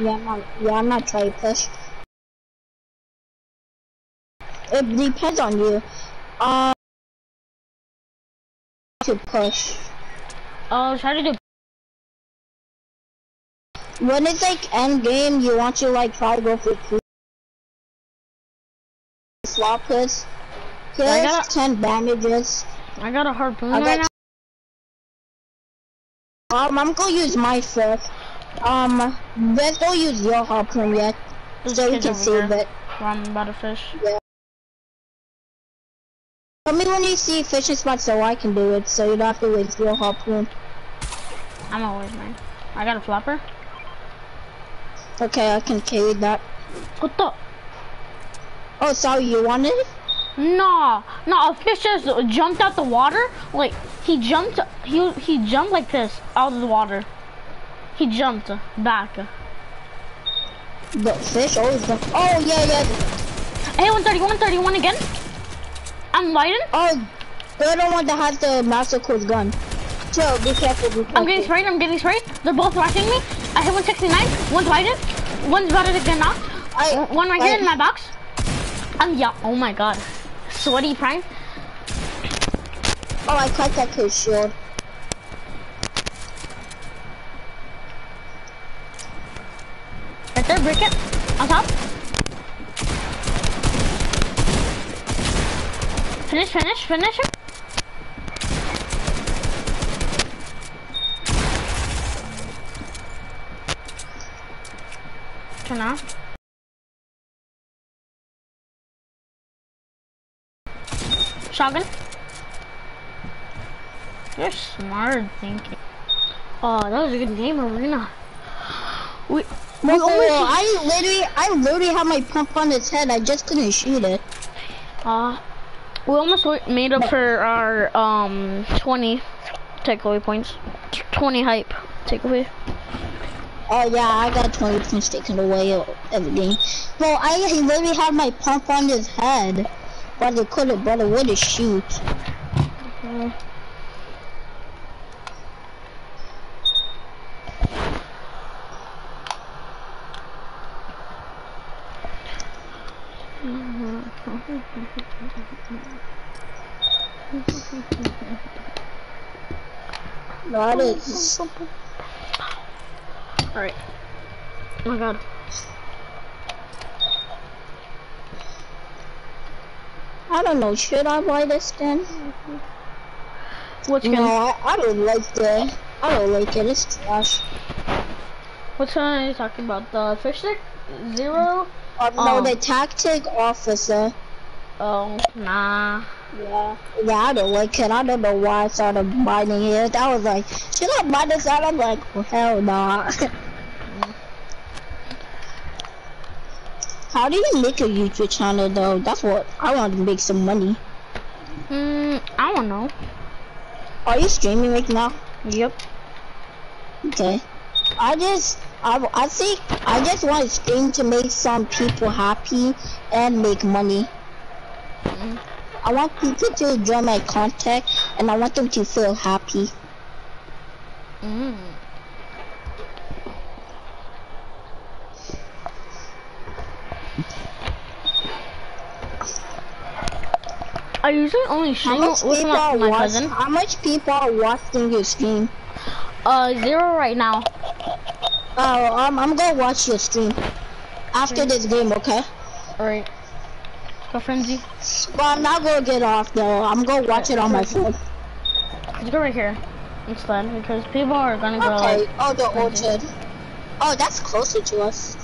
Yeah, I'm not, yeah, I'm not trying to push. It depends on you. Um, to push. Oh, try to do. When it's like end game, you want to like try to go for two slot push. I Here's gotta- 10 damages. I got a harpoon I right got now. Um, I'm gonna use my first. Um, let's don't use your harpoon yet, so we can save it. where I'm about to fish. Tell me when you see fishing spots so I can do it, so you don't have to waste your harpoon. I'm always mine. I got a flopper. Okay, I can carry that. What the? Oh, sorry, you wanted it? No, no, a fish just jumped out the water. Like he jumped, he he jumped like this out of the water. He jumped back. The fish always go. Oh, yeah, yeah. Hey, 130, 131 again. I'm lighting. Oh, they're the one that has the Master Course gun. Chill, be careful, be careful. I'm getting sprayed. I'm getting sprayed. They're both rushing me. I hit 169. One's lighted. One's about to get knocked. I, uh, One right here in my box. I'm yeah. Oh my god. Sweaty prime. Oh, I cut that kid's shield. There, break it. On top. Finish, finish, finish it. Turn off. Shotgun. You're smart thinking. Oh, that was a good game, Arena. We, we Oh, only I literally, I literally had my pump on its head. I just couldn't shoot it. Uh, we almost made up for our um 20 takeaway points. 20 hype takeaway. Oh yeah, I got 20 points taken away of everything. Bro, I literally had my pump on his head, but it couldn't, but it wouldn't shoot. That is. Alright. Oh my god. I don't know. Should I buy this then? What's No, I, I don't like the. I don't like it. It's trash. what's gonna are you talking about? The fish stick? Zero? Uh, no, Oh. the tactic officer. Oh, nah. Yeah. Yeah, I don't like it. I don't know why I started buying it. I was like, should I buy this out? I'm like, well, hell nah. How do you make a YouTube channel though? That's what I want to make some money. Hmm, I don't know. Are you streaming right now? Yep. Okay. I just, I, I think, I just want to stream to make some people happy and make money. I want people to enjoy my content and I want them to feel happy. Mm. I usually only How stream much with people my, are my watch, cousin. How much people are watching your stream? Uh, zero right now. Oh, um, I'm gonna watch your stream after this game, okay? Alright. Go frenzy. But I'm not gonna get off though. I'm gonna watch it on my phone. Let's go right here instead because people are gonna go Okay. like. Oh, the orchard. Oh, that's closer to us.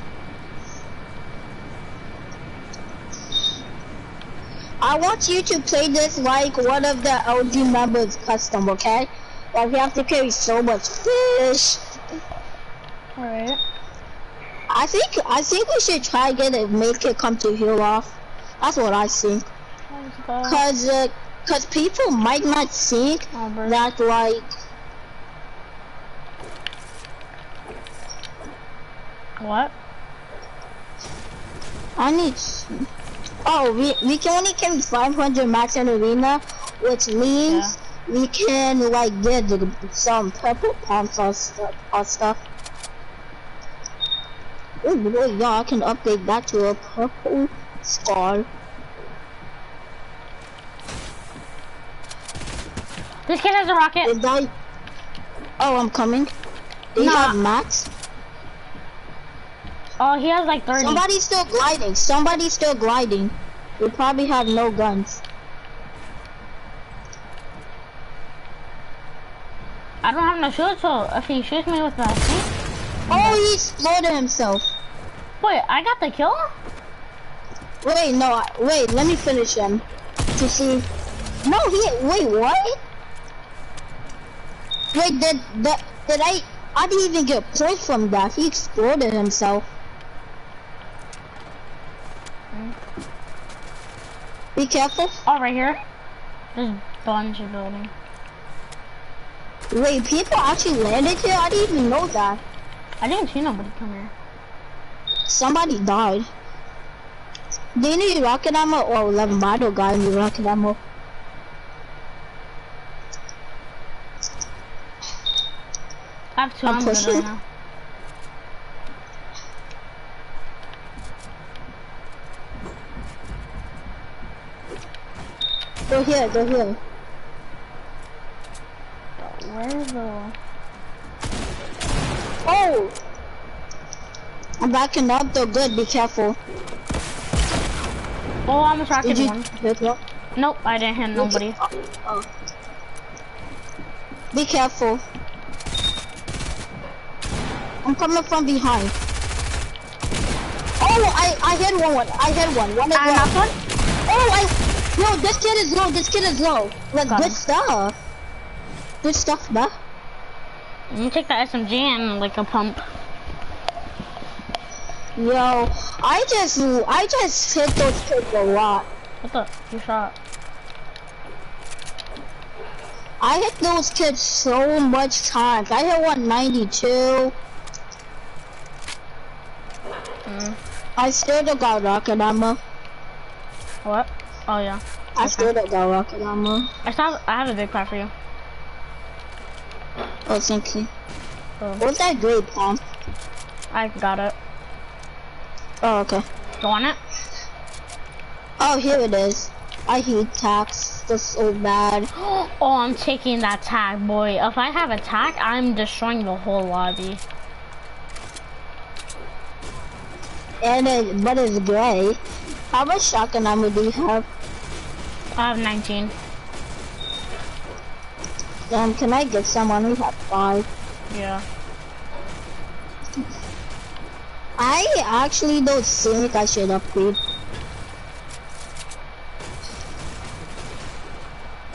I want you to play this like one of the LG members custom, okay? Like we have to carry so much fish. Alright. I think I think we should try to get it, make it come to heal off. That's what I think. Cause, uh, cause people might not think Oh, that like What? I need. Oh, we we can only carry 500 max in arena, which means we can like get some purple pumps or stuff. Or stuff. Oh boy, yeah, I can upgrade that to a purple scar. This kid has a rocket. Did I? Oh, I'm coming. They Nah. have max. Oh, he has like 30. Somebody's still gliding. Somebody's still gliding. They probably have no guns. I don't have no shoot, so if he shoots me with that thing. Oh, he exploded himself. Wait, I got the kill? Wait, no, I- wait, let me finish him. To see. No, he, wait, what? Wait, did, did, did I, I didn't even get points from that. He exploded himself. Be careful. Oh, right here. There's a bunch of building. Wait, people actually landed here? I didn't even know that. I didn't see nobody come here. Somebody died. Do you need rocket ammo? Oh, 11 bottle guy need rocket ammo. I have two ammo right now. Go here, go here. Where the? Oh! I'm backing up though, good, be careful. Oh, I almost Did rocket you one. hit? Nope, I didn't hit nobody. Oh, oh. Be careful. I'm coming from behind. Oh, I, I hit one, one. I hit one. One I knocked one. Oh, I, yo, this kid is low. This kid is low. Like, Got good him. stuff. Good stuff, bruh. Me take the SMG and like a pump. Yo, I just, I just hit those kids a lot. What the? You shot. I hit those kids so much times. I hit 192. Mm. I still don't got rocket ammo. What? Oh yeah. I Okay. still don't got rocket ammo. I saw. I have a big pack for you. Oh, thank you. Oh. What's that grade, Tom? I got it. Oh, okay. You want it? Oh, here it is. I hate tax. That's so bad. Oh, I'm taking that tag, boy. If I have a tag, I'm destroying the whole lobby. And it, but it's gray. How much shotgun ammo do you have? I have 19. Then can I get someone? We have five. Yeah. I actually don't think I should upgrade.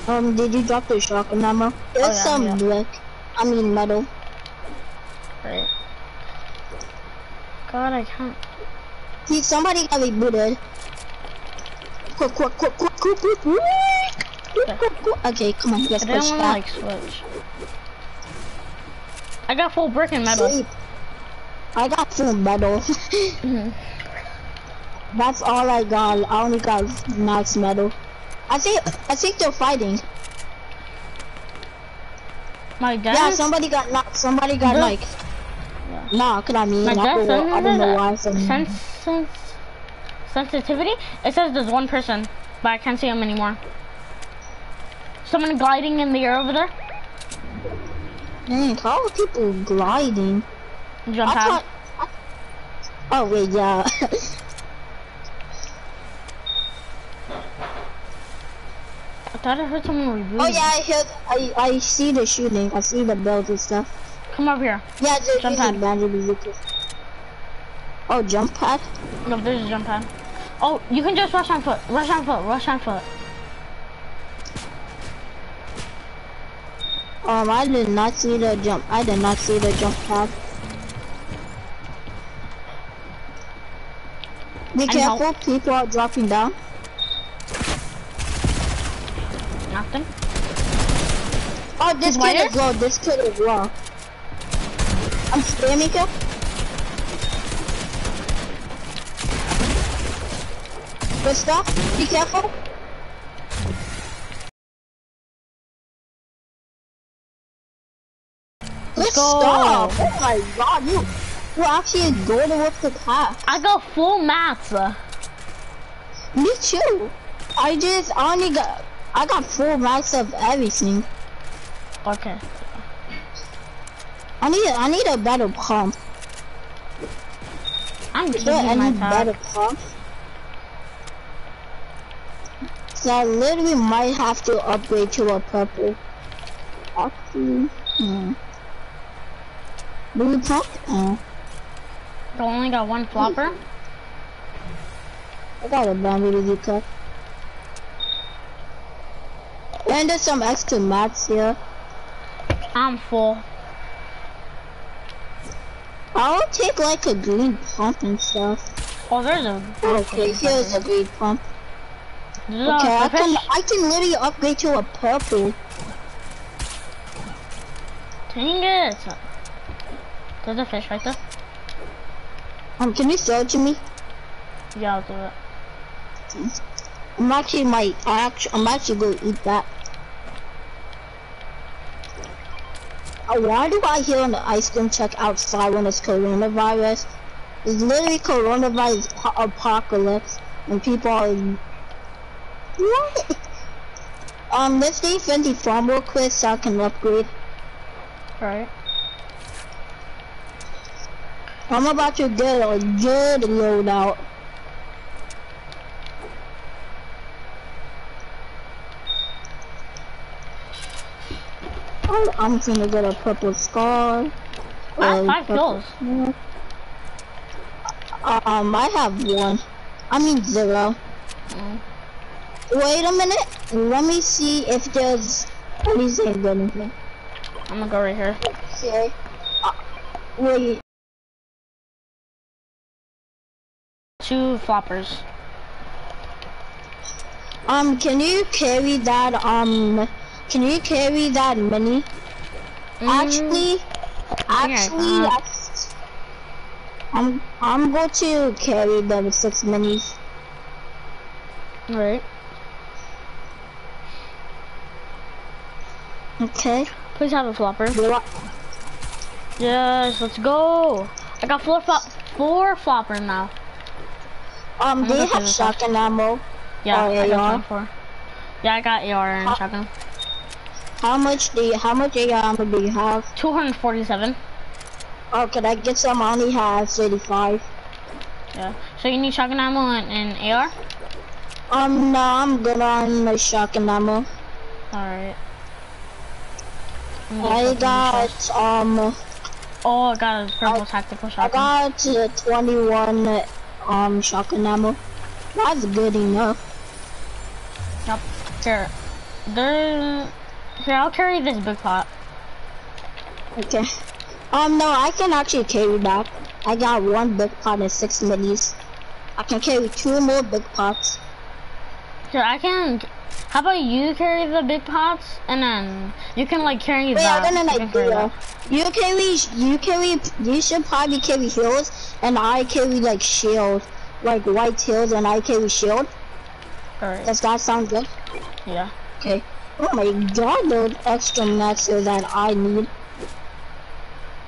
Um, did you drop the shotgun ammo? Oh, There's oh, yeah, some yeah. brick. I mean metal. Right. God, I can't. Did somebody got me booted. Quick, quick, quick, quick, quick, quick, quick! Okay, come on, let's I push back. like switch. I got full brick and metal. Sleep. I got full metal. Mhm. That's all I got. I only got max metal. I think I think they're fighting. My dad. Yeah, somebody got knocked. Somebody got The- like knocked. I mean, My I don't know, I don't know why. Some, sense, sense, sensitivity. It says there's one person, but I can't see him anymore. Someone gliding in the air over there. dang, how are people gliding? Jump I pad. oh wait, yeah. I thought I heard someone reboot. oh yeah, I hear. I I see the shooting. I see the bells and stuff. Come over here. Yeah, there's Jump pad. Oh, jump pad. No, there's a jump pad. Oh, you can just rush on foot. Rush on foot. Rush on foot. Um, I did not see the jump. I did not see the jump pad. Be careful, people are dropping down. Nothing. Oh, this He's kid is low. This kid is low. I'm spamming him. Good stuff. Be careful. Good go. stuff. Oh my god, you You're actually good with the pack. I got full mats. Me too. I just I only got I got full mats of everything. Okay. I need I need a better pump. I'm Is there any better pump? So I literally might have to upgrade to a purple. Actually, hmm. Blue pump? Uh, I only got one flopper. I got a boundary cup. And there's some extra mats here. I'm full. I'll take like a green pump and stuff. Oh, there's a. Okay, here's a green pump. There's Okay, I can. I can literally upgrade to a purple. Dang it. There's a fish right there. Um, can you throw it to me? Yeah, I'll do it. I'm actually might I actually I'm actually gonna eat that. Uh, why do I hear on the ice cream truck outside when it's coronavirus? It's literally coronavirus apocalypse and people are what? Um, let's defend the farm real quick so I can upgrade. Right. I'm about to get a good loadout. Oh, I'm gonna get a purple scar. I have five kills. Um, I have one. I mean zero. Mm. Wait a minute. Let me see if there's anything good in here. I'm gonna go right here. Okay. Uh, wait. Two floppers. Um, can you carry that, um, can you carry that mini? Mm, Actually, actually, can't. I'm, I'm going to carry the six minis. Right. Okay. Please have a flopper. Yes, let's go. I got four flop, four flopper now. Um, do you have shotgun ammo. Yeah, Oh, I got AR? 24. Yeah, I got AR and Huh? shotgun. How much do you, how much AR ammo do you have? 247. Oh, could I get some? I only have 35. Yeah. So you need shotgun ammo and, and AR? Um, no, I'm good on the shotgun ammo. Alright. I got, um, Oh, I got a purple tactical shotgun. I got uh, 21, um, shotgun ammo. That's good enough. Yep. Here. There. Here, I'll carry this big pot. Okay. Um, no, I can actually carry that. I got one big pot and six minis. I can carry two more big pots. Here, I can. How about you carry the big pots and then you can like carry Wait, I that. got an You can carry idea. You carry, you carry, you should probably carry heals, and I carry like shield, like white heals, and I carry shield. Alright. Does that sound good? Yeah. Okay. Oh my god, those extra mats that I need.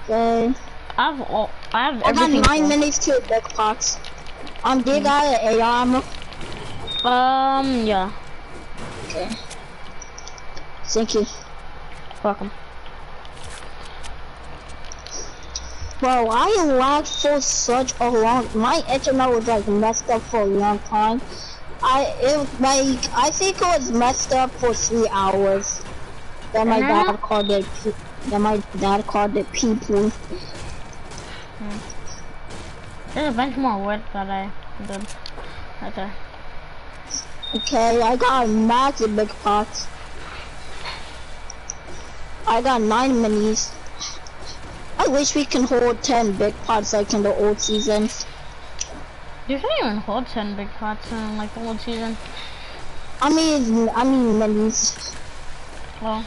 Okay. I have all. I have I got nine minutes to big pots. Um, do you got an AR? Um. Yeah. Okay. Thank you. Welcome. Bro, I lagged for such a long. My internet was like messed up for a long time. I it like I think it was messed up for three hours. Then my Internet? dad called it. Then my dad called it people. Hmm. There's a bunch more wood that I did right there. Okay, I got massive big pots. I got nine minis. I wish we can hold ten big pots like in the old seasons. You can't even hold 10 big pots in like the old season. I mean, I mean minis. Well,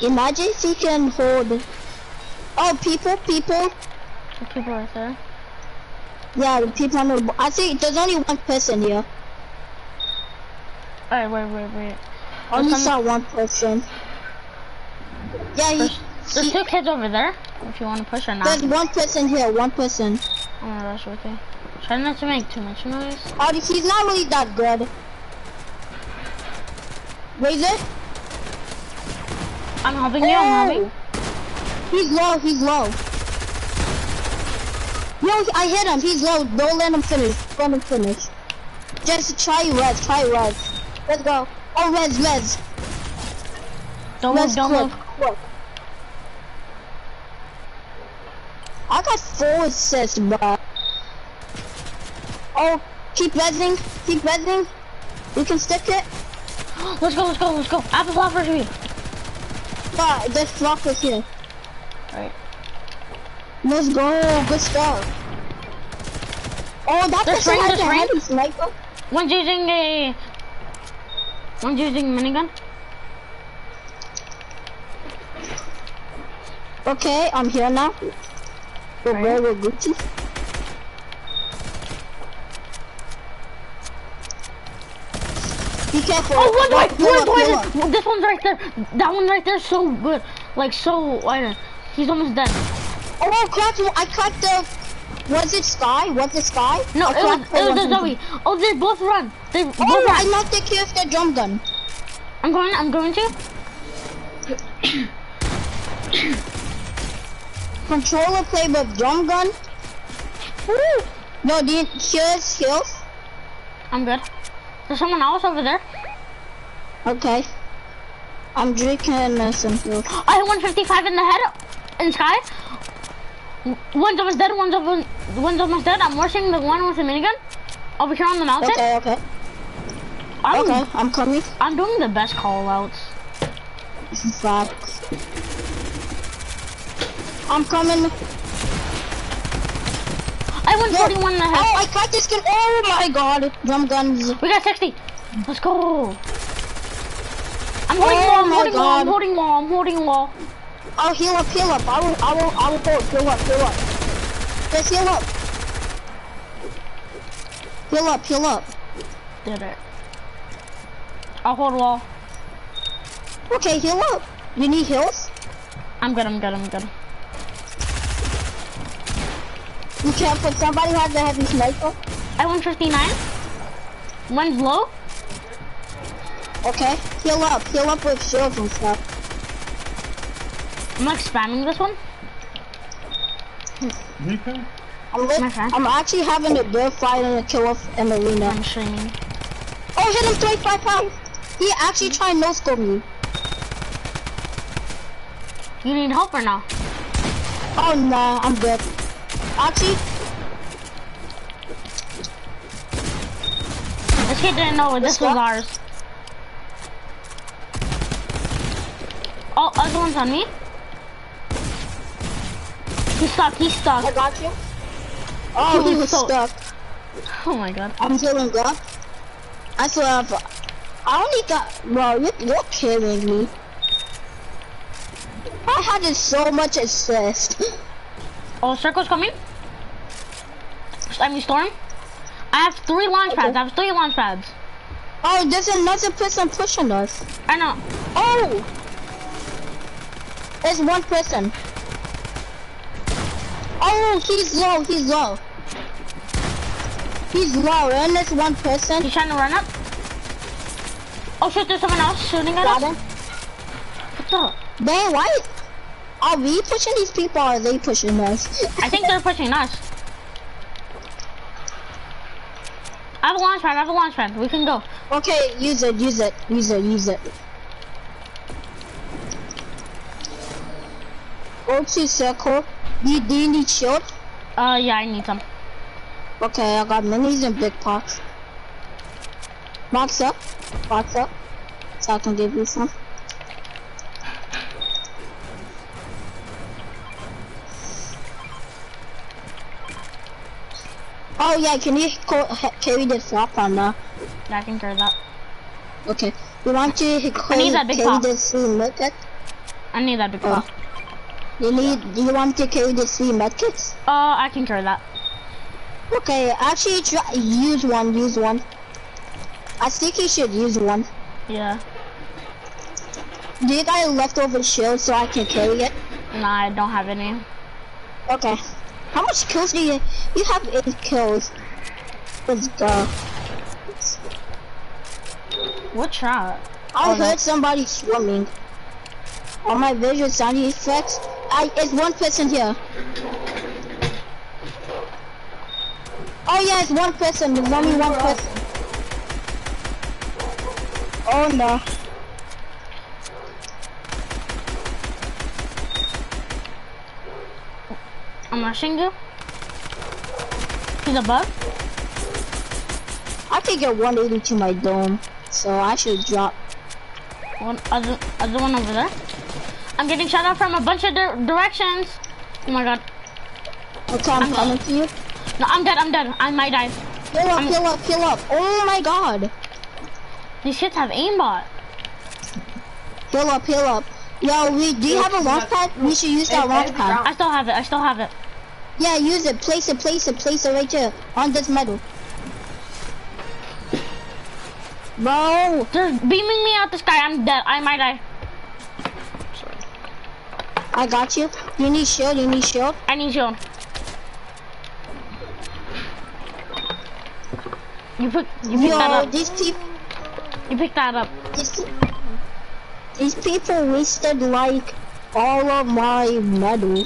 Imagine if we can hold. Oh, people, people. the people right there. Yeah, the people on the. I think there's only one person here. Alright, wait, wait, wait. I only saw one person. Yeah, he. There's he two kids over there. If you want to push or not. There's one person here, one person. Oh I'm gonna rush with you. Try not to make too much noise. Oh, he's not really that good. Raise it. I'm helping you, I'm helping. He's low, he's low. Yo, I hit him, he's low. Don't let him finish. Don't let him finish. Just try res, try res. Let's go. Oh, res, res. Don't res move, don't quick, move. quick. I got four assists, bro. Oh, keep resing, keep resing. You can stick it. Let's go, let's go, let's go. Apple flop for you. But this block is here. Alright. Let's go. Good stuff. Oh, that There's person has a heavy sniper. One's using a... One's using minigun. Okay, I'm here now. We're very Gucci. Be careful. Oh, one right, one right, This one's right there. That one right there is so good. Like, so, He's almost dead. Oh, cracked. I cracked the. Was it Sky? Was it Sky? No, I it was, it was the. Oh, they both run. They both Oh, I run. knocked the kid with the drum gun. I'm going, I'm going to. Controller play with drum gun. Woo! No, the here's heals. I'm good. There's someone else over there. Okay. I'm drinking uh, some heals. I hit 155 in the head, in sky. One's almost dead, one's, over, one's almost dead. I'm rushing the one with the minigun. Over here on the mountain. Okay, okay. I'm, Okay, I'm coming. I'm doing the best call outs. Facts. I'm coming. I won Yo. 41 in the head. Oh, I caught this kid. Oh my god. Drum guns. We got 60. Let's go. I'm oh holding Oh wall, I'm holding wall, I'm holding wall, I'm holding wall. I'll heal up, heal up. I will, I will, I will hold. Heal up, heal up. Just heal up. Heal up, heal up. Did it. I'll hold wall. Okay, heal up. You need heals? I'm good, I'm good, I'm good. You can't put somebody has a heavy sniper. I 159. One's low. Okay, heal up, heal up with shields and stuff. I'm like spamming this one. Rico? I'm, lit- My friend. I'm actually having a good fight and a kill off Emelina. I'm streaming. Oh, hit him 25 pounds. He actually tried no scope me. You need help or no? Oh nah, I'm good. Actually, This kid didn't know this This was one? ours. Oh, other one's on me. He's stuck, he's stuck. I got you. Oh, he He was was so- stuck. Oh my god. I'm healing up. I still have. I only got. Bro, you're, you're killing me. I had just so much assist. Oh, circle's coming. I mean, storm. I have three launch pads. Okay. I have three launch pads. Oh, there's another person pushing us. I know. Oh! There's one person. Oh, he's low, he's low. He's low, and there's one person. He's trying to run up. Oh shit, there's someone else shooting at Got us. him. What Dang, why? Are we pushing these people or are they pushing us? I think they're pushing us. I have a launch pad. I have a launch pad. We can go. okay, use it, use it, use it, use it. Go to circle. Do you, do you need shield? Uh, yeah, I need some. Okay, I got minis and big pots. Box up, box up, so I can give you some. Oh yeah, can you carry the flop on now? Yeah, I can carry that. Okay, you want to I carry, need that big carry pop. the three? I need that big Oh. pop. You need, do you want to carry the three medkits? Uh, I can carry that. Okay, actually try, use one, use one. I think you should use one. Yeah. Do you got a leftover shield so I can carry it? Nah, I don't have any. Okay. How much kills do you? You have eight kills. Let's go. What shot? I Oh, heard no. somebody swimming. On my visual sound effects, I it's one person here. Oh yeah, it's one person. There's only one person. Oh no. I'm rushing you. He's above. I can get 180 to my dome, so I should drop. One other other one over there. I'm getting shot out from a bunch of di directions. Oh my god. Okay, I'm I'm- coming to you. No, I'm dead. I'm dead. I might die. Kill up, I'm- kill up, kill up. Oh my god. These kids have aimbot. Heal up, heal up. Yo, we do you have a launch pad? We should use that launch pad. I still have it. I still have it. Yeah, use it. Place it, place it, place it right here on this metal. Bro, They're beaming me out the sky. I'm dead. I might die. I got you. You need shield, you need shield. I need you. You put You pick that Yo, up. these people, You pick that up. these, these people wasted like all of my metal.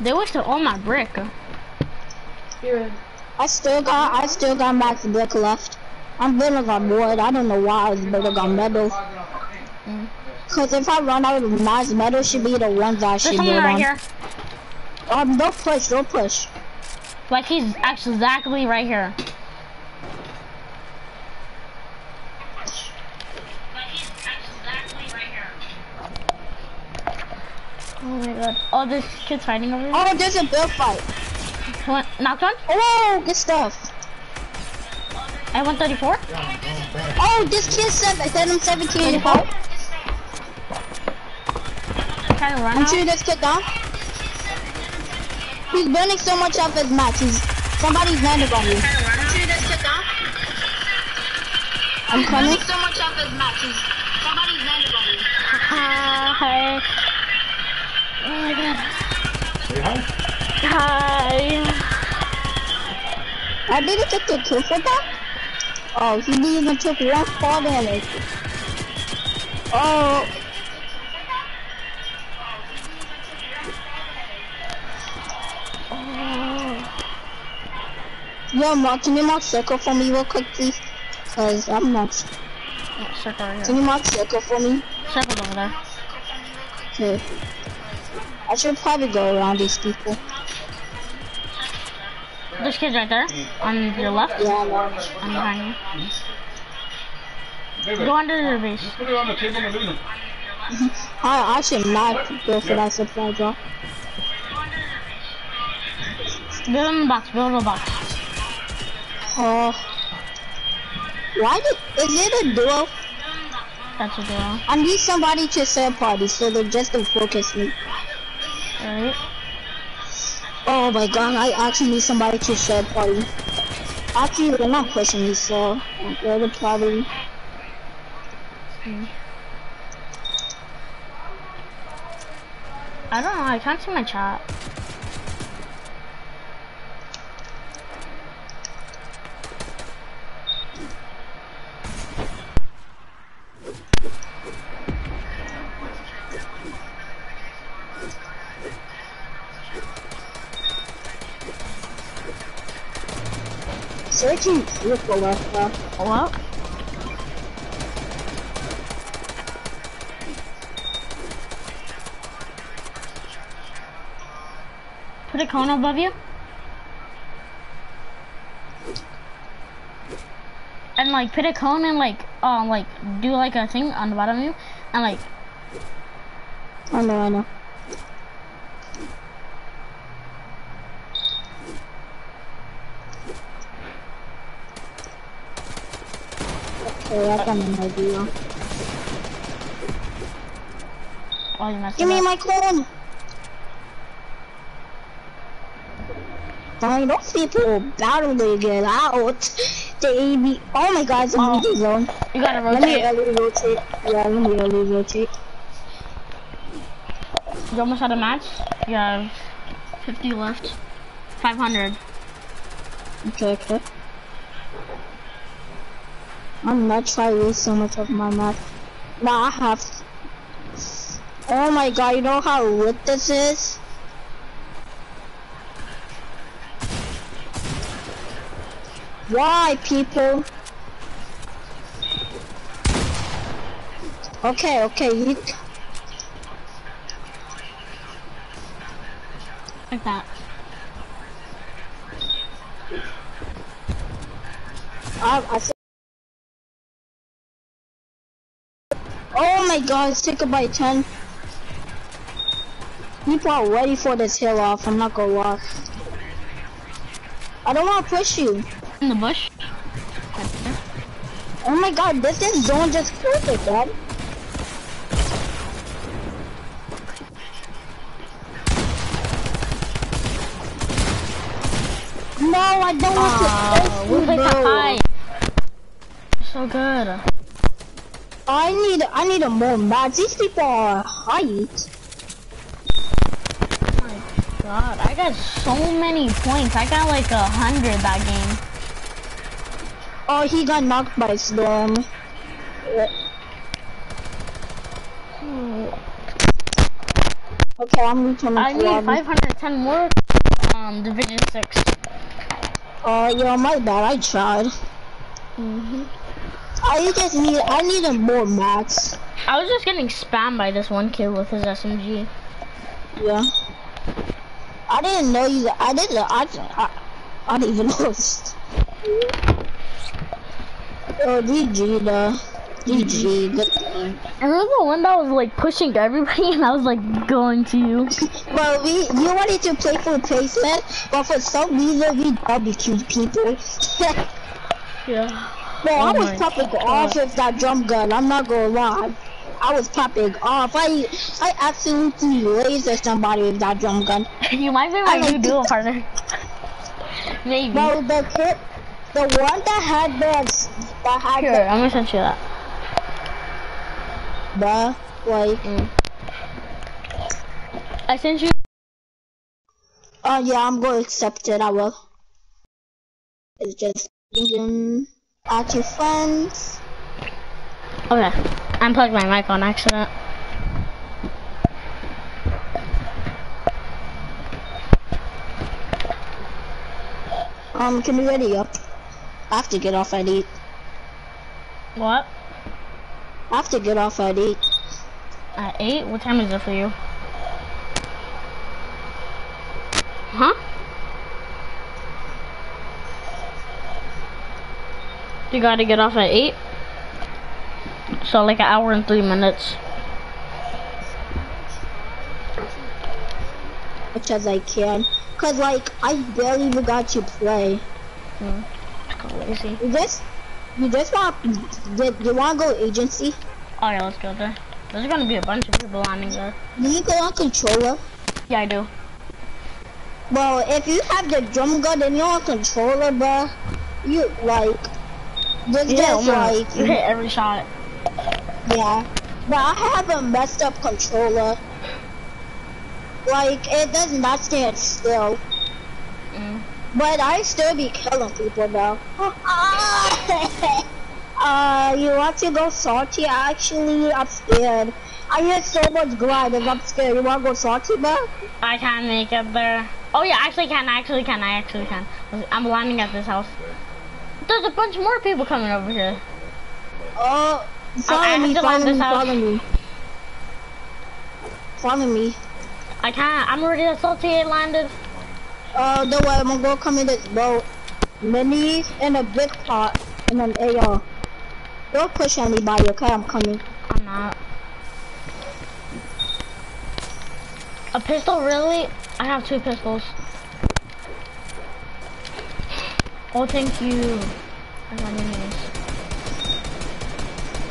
They wasted all my brick. Here, I still got, I still got max brick left. I'm building on wood. I don't know why I was building on metal. Mm. Cause if I run out of max metal, should be the ones I There's should someone right on. here. Um, don't push, don't push. Like he's actually exactly right here. Oh my god. Oh, this kid's fighting over here. Oh, there's a build fight. What? Knocked on? Oh, good stuff. I 134? Oh, this kid said I said I'm 17 Twenty-four. Trying to run I'm out. shooting this kid down. He's burning so much off his match. He's somebody's landed on me. I'm shooting this kid down. I'm coming. so much off his match. He's somebody's landed on me. Hi. Oh my god. Hi. I didn't get the kill for that. Oh, he didn't even took one fall damage. Oh. Yo, Mark, can you mark circle for me real quick, please? Cause I'm not. Oh, circle right Can you mark circle for me? Circle's over there. Okay. I should probably go around these people. This kid's right there. On your left. Yeah, I know. I'm behind you. Go under your base. Just Put it on the table in the living room. I, I should not go for that supply drop. Build in the box. Build in the box. Oh. Why did, is it a duo? That's a duo. I need somebody to third party so they're just don't focus me. Alright. Oh my god, I actually need somebody to third party. Actually, they're not pushing me, so they're probably. I don't know. I can't see my chat. Searching triple left. What? Put a cone above you. And like put a cone and like um like do like a thing on the bottom of you and like I know, I know. Okay, I got an idea. oh you messed Give me up. my clone! Dang, those people battle to get out. They be, oh my god, it's a Oh. zone. You gotta Let me rotate. early rotate. Yeah, let me early rotate. You almost had a match. Yeah, 50 left. 500. Okay, okay. I'm not trying to waste so much of my map. Now I have. Oh my god, you know how lit this is? Why, people? Okay, okay, you. Like that. I, I oh my god, it by 10. People are ready for this hill off, I'm not gonna lie. I don't wanna push you. In the bush. Oh my god, this is zone just perfect, dad. No, I don't want Oh, to we push played you, high. So good. I need, I need a more match. These people are height. Oh my god, I got so many points. I got like a hundred that game. Oh, he got knocked by storm. Okay, I'm returning I need 510 more. Um, Division Six. Oh, yeah, my bad. I tried. hmm I just need, I need a more mats. I was just getting spammed by this one kid with his SMG. Yeah. I didn't know you. I didn't. I. I, I didn't even know. Oh, GG, though. GG. Good game. I remember the one that was like pushing everybody, and I was like going to you. Well, we you wanted to play for placement, but for some reason we barbecued people. Yeah. Bro, I Oh was my popping off with that drum gun. I'm not gonna lie. I was popping off. I I absolutely laser somebody with that drum gun. you might be I my like to- duo partner. Maybe. Bro, the kid, the one that had the that had Here, I'm gonna send you that. the, the like. Mm. I sent you. Oh yeah, I'm going to accept it. I will. It's just at your friends. Okay. I unplugged my mic on accident. Um, can you ready up? I have to get off at eight. What? I have to get off at eight. At eight? What time is it for you? Huh? You gotta get off at eight. So like an hour and three minutes. much as I can. Cause like I barely even got to play. Hmm. Lazy. You just you just want you, you wanna go agency? Oh yeah, let's go there. There's gonna be a bunch of people landing there. Do you go on controller? Yeah, I do. Well, if you have the drum gun and you're on controller, bruh, you like just Yeah, just like you hit every shot. yeah. But I have a messed up controller. Like it does not stand still. Mm. But I still be killing people though. uh, you want to go salty? Actually, I'm scared. I hear so much and I'm scared. You want to go salty, bro? I can't make it there. Oh yeah, actually can, I actually can, I actually can. I'm landing at this house. There's a bunch more people coming over here. Oh, follow I have me, follow me, follow me. Follow me. I can't, I'm already it landed. Uh, don't worry, I'm gonna go come in this boat. Mini and a big pot and an AR. Don't push anybody, okay? I'm coming. I'm not. A pistol, really? I have two pistols. Oh, thank you. I got minis.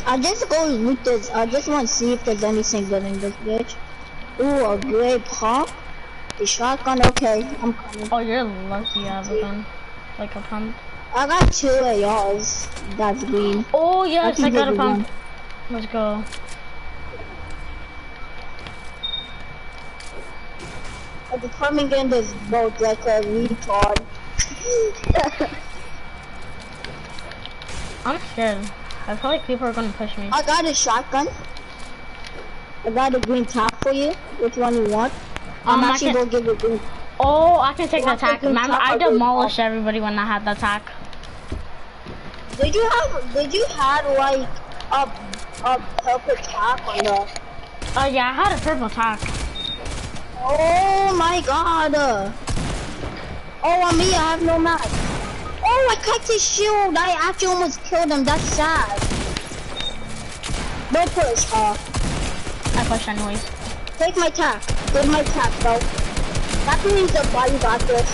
I just go loot this. I just want to see if there's anything good in this bitch. Ooh, a gray pump. The shotgun. Okay, I'm coming. Oh, you're lucky I have a gun. Like a pump. I got two ARs. That's green. Oh, yes, I I got a pump. Let's go. I'm coming in this boat like a retard. I'm scared. I feel like people are gonna push me. I got a shotgun. I got a green top for you. Which one you want? I'm Um, I actually can- gonna give you green. Oh, I can take the Well, attack. Remember, top I demolished everybody when I had the attack. Did you have? Did you have like a a purple top on the? Oh yeah, I had a purple attack. Oh my god. Oh, on me, I have no match. Oh, I cracked his shield. I actually almost killed him. That's sad. Don't push, uh. I pushed anyways. Take my tack. Take my tack, bro. That means the body got this.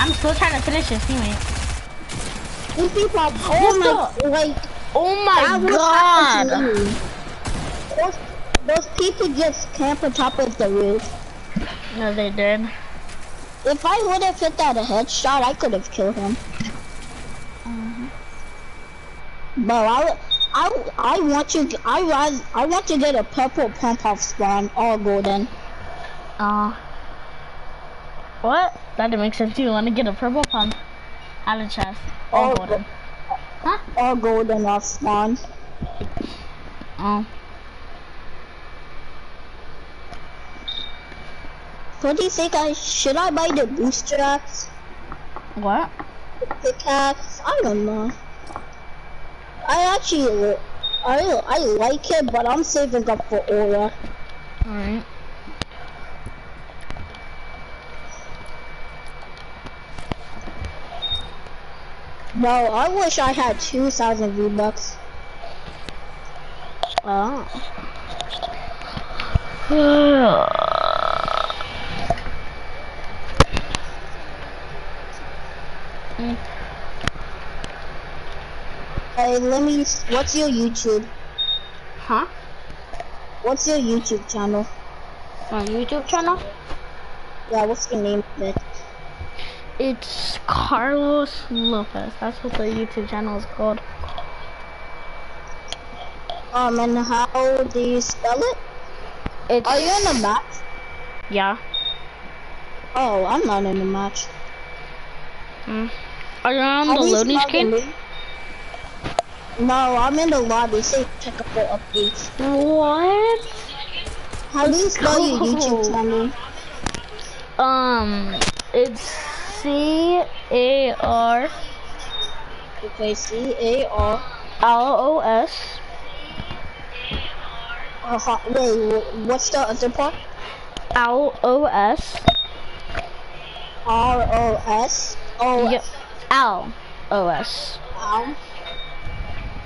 I'm still trying to finish his teammate. These people are, oh my, like, Oh my god! Those, those people just camp on top of the roof. No, they did. If I would have hit that a headshot, I could have killed him. Bro, I, I, I want you. I. I want to get a purple pump off spawn, all golden, Uh, what? That didn't make sense. You want to get a purple pump out of chest? Oh, Oh, golden. Huh? all golden off spawn. Oh. What do you think? I should I buy the booster axe, What? The pickaxe? I don't know. I actually, I, I like it, but I'm saving up for aura. Alright. No, I wish I had 2,000 V-Bucks. Oh. Hey, let me, what's your YouTube? huh? What's your YouTube channel? My YouTube channel? Yeah, what's the name of it? It's Carlos Lopez. That's what the YouTube channel is called. Um, and how do you spell it? It's Are you in a match? yeah. Oh, I'm not in a match. Mm. Are you on the loading screen? No, I'm in the lobby. Say the updates. What? How do you spell your. YouTube channel? Um, it's C A R Okay, C A R. L O S Uh, ho- wait, what's the other part? L O S. R O S. O Yep. L O S. Ow.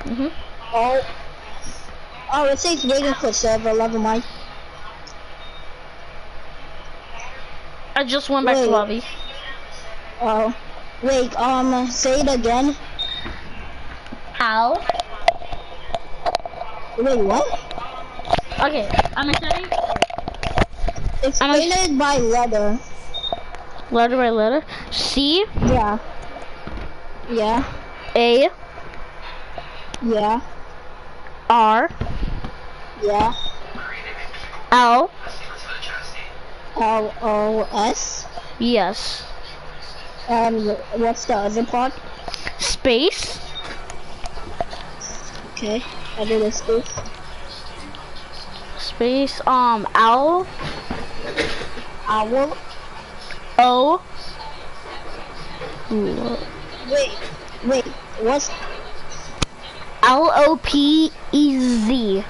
Mhm. Oh. Oh, it says waiting for server level, Mike. I just went back to Wait. lobby. Oh. Wait, um, say it again. L. Wait, what? Okay, I'm excited. Explain it by letter. Letter by letter. C Yeah. Yeah. A Yeah. R Yeah. L. L O S. Yes. And what's the other part? Space. Okay. I did a space. Space. Um. L Owl. O. Wait. Wait. What's L O P E Z.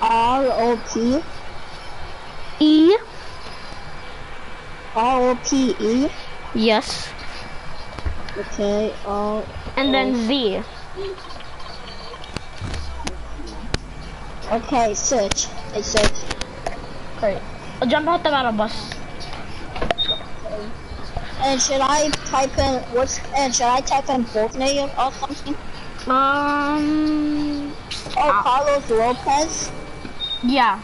R O P? E. R O P E? Yes. Okay. R. And then Z. Okay. Search. I search. Great. I'll jump out the battle bus. And should I type in what's? And should I type in both Fortnite or something? Um. Oh, Ah. Carlos Lopez. Yeah.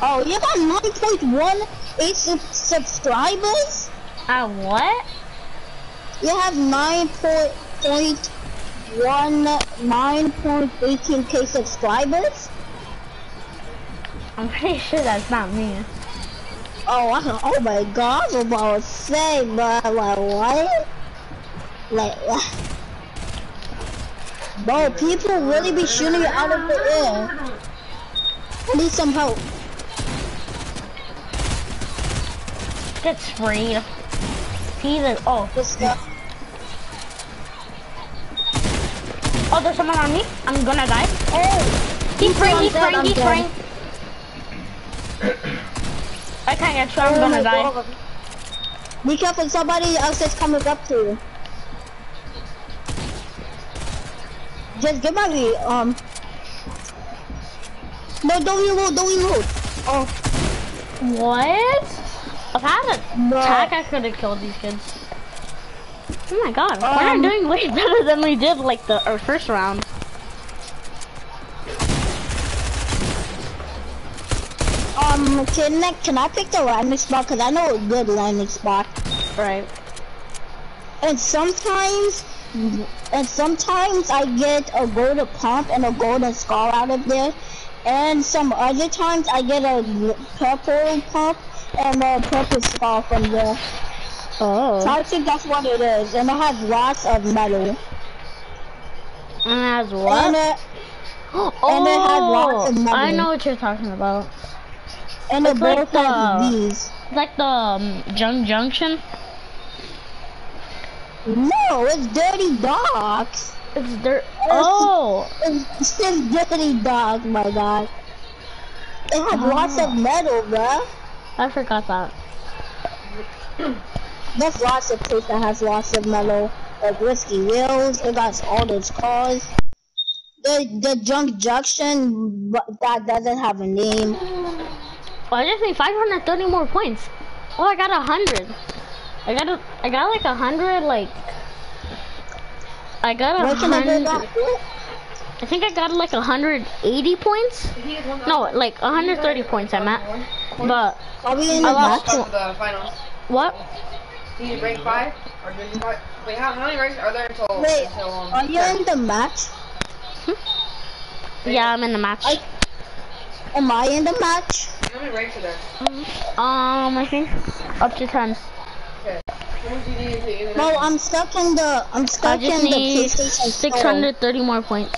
Oh, you got 9.18 sub subscribers? Uh, what? You have 9.1, 9.18k subscribers? I'm pretty sure that's not me. Oh, I, oh my god, I was about to say, but like, what? Like, what? Bro, people really be shooting you out of the air. I need some help. Get sprayed. He's a, oh. Let's go. Oh, there's someone on me. I'm gonna die. Oh! He's I'm he's dead, he's dead. I can't get you, I'm Oh gonna die. God. Be careful, somebody else is coming up to you. Just get my re um. No, don't reload, don't reload. Oh, What? If I had an No. attack, I could have killed these kids. Oh my god, Um, we're doing way better than we did like the our first round. Um, can I, can I pick the landing spot? Cause I know a good landing spot. Right. And sometimes, and sometimes I get a golden pump and a golden skull out of there. And some other times I get a purple pump and a purple skull from there. Oh. So I think that's what it is. And it has lots of metal. And as And what? it, Oh, and it has lots of metal. I know what you're talking about. And it It's like both the- these. It's like the um, Junk Junction. No, it's Dirty Docks. It's dirt. Oh. It's just Dirty Docks, my god. It has lots of Oh. metal, bruh. I forgot that. There's lots of place that has lots of metal, like Whiskey Wheels. It got all those cars. The the junk junction, that doesn't have a name. Well, I just need 530 more points. Oh, I got a hundred. I got a, I got like a hundred, like. I got a I hundred. I think I got like a hundred eighty points. No, like a hundred thirty points. I'm at. But Are we in I the lost match? two. Up to the finals. what? Do you rank five or division five? Wait, how, how many ranks are there until Wait, until um? are you in the match? Yeah, I'm in the match. I- Am I in the match? How many ranks are there? Um, I think up to ten. Okay. How much do you need to even? No, I'm stuck in the I'm I stuck just in the need PlayStation six Store. hundred thirty more points.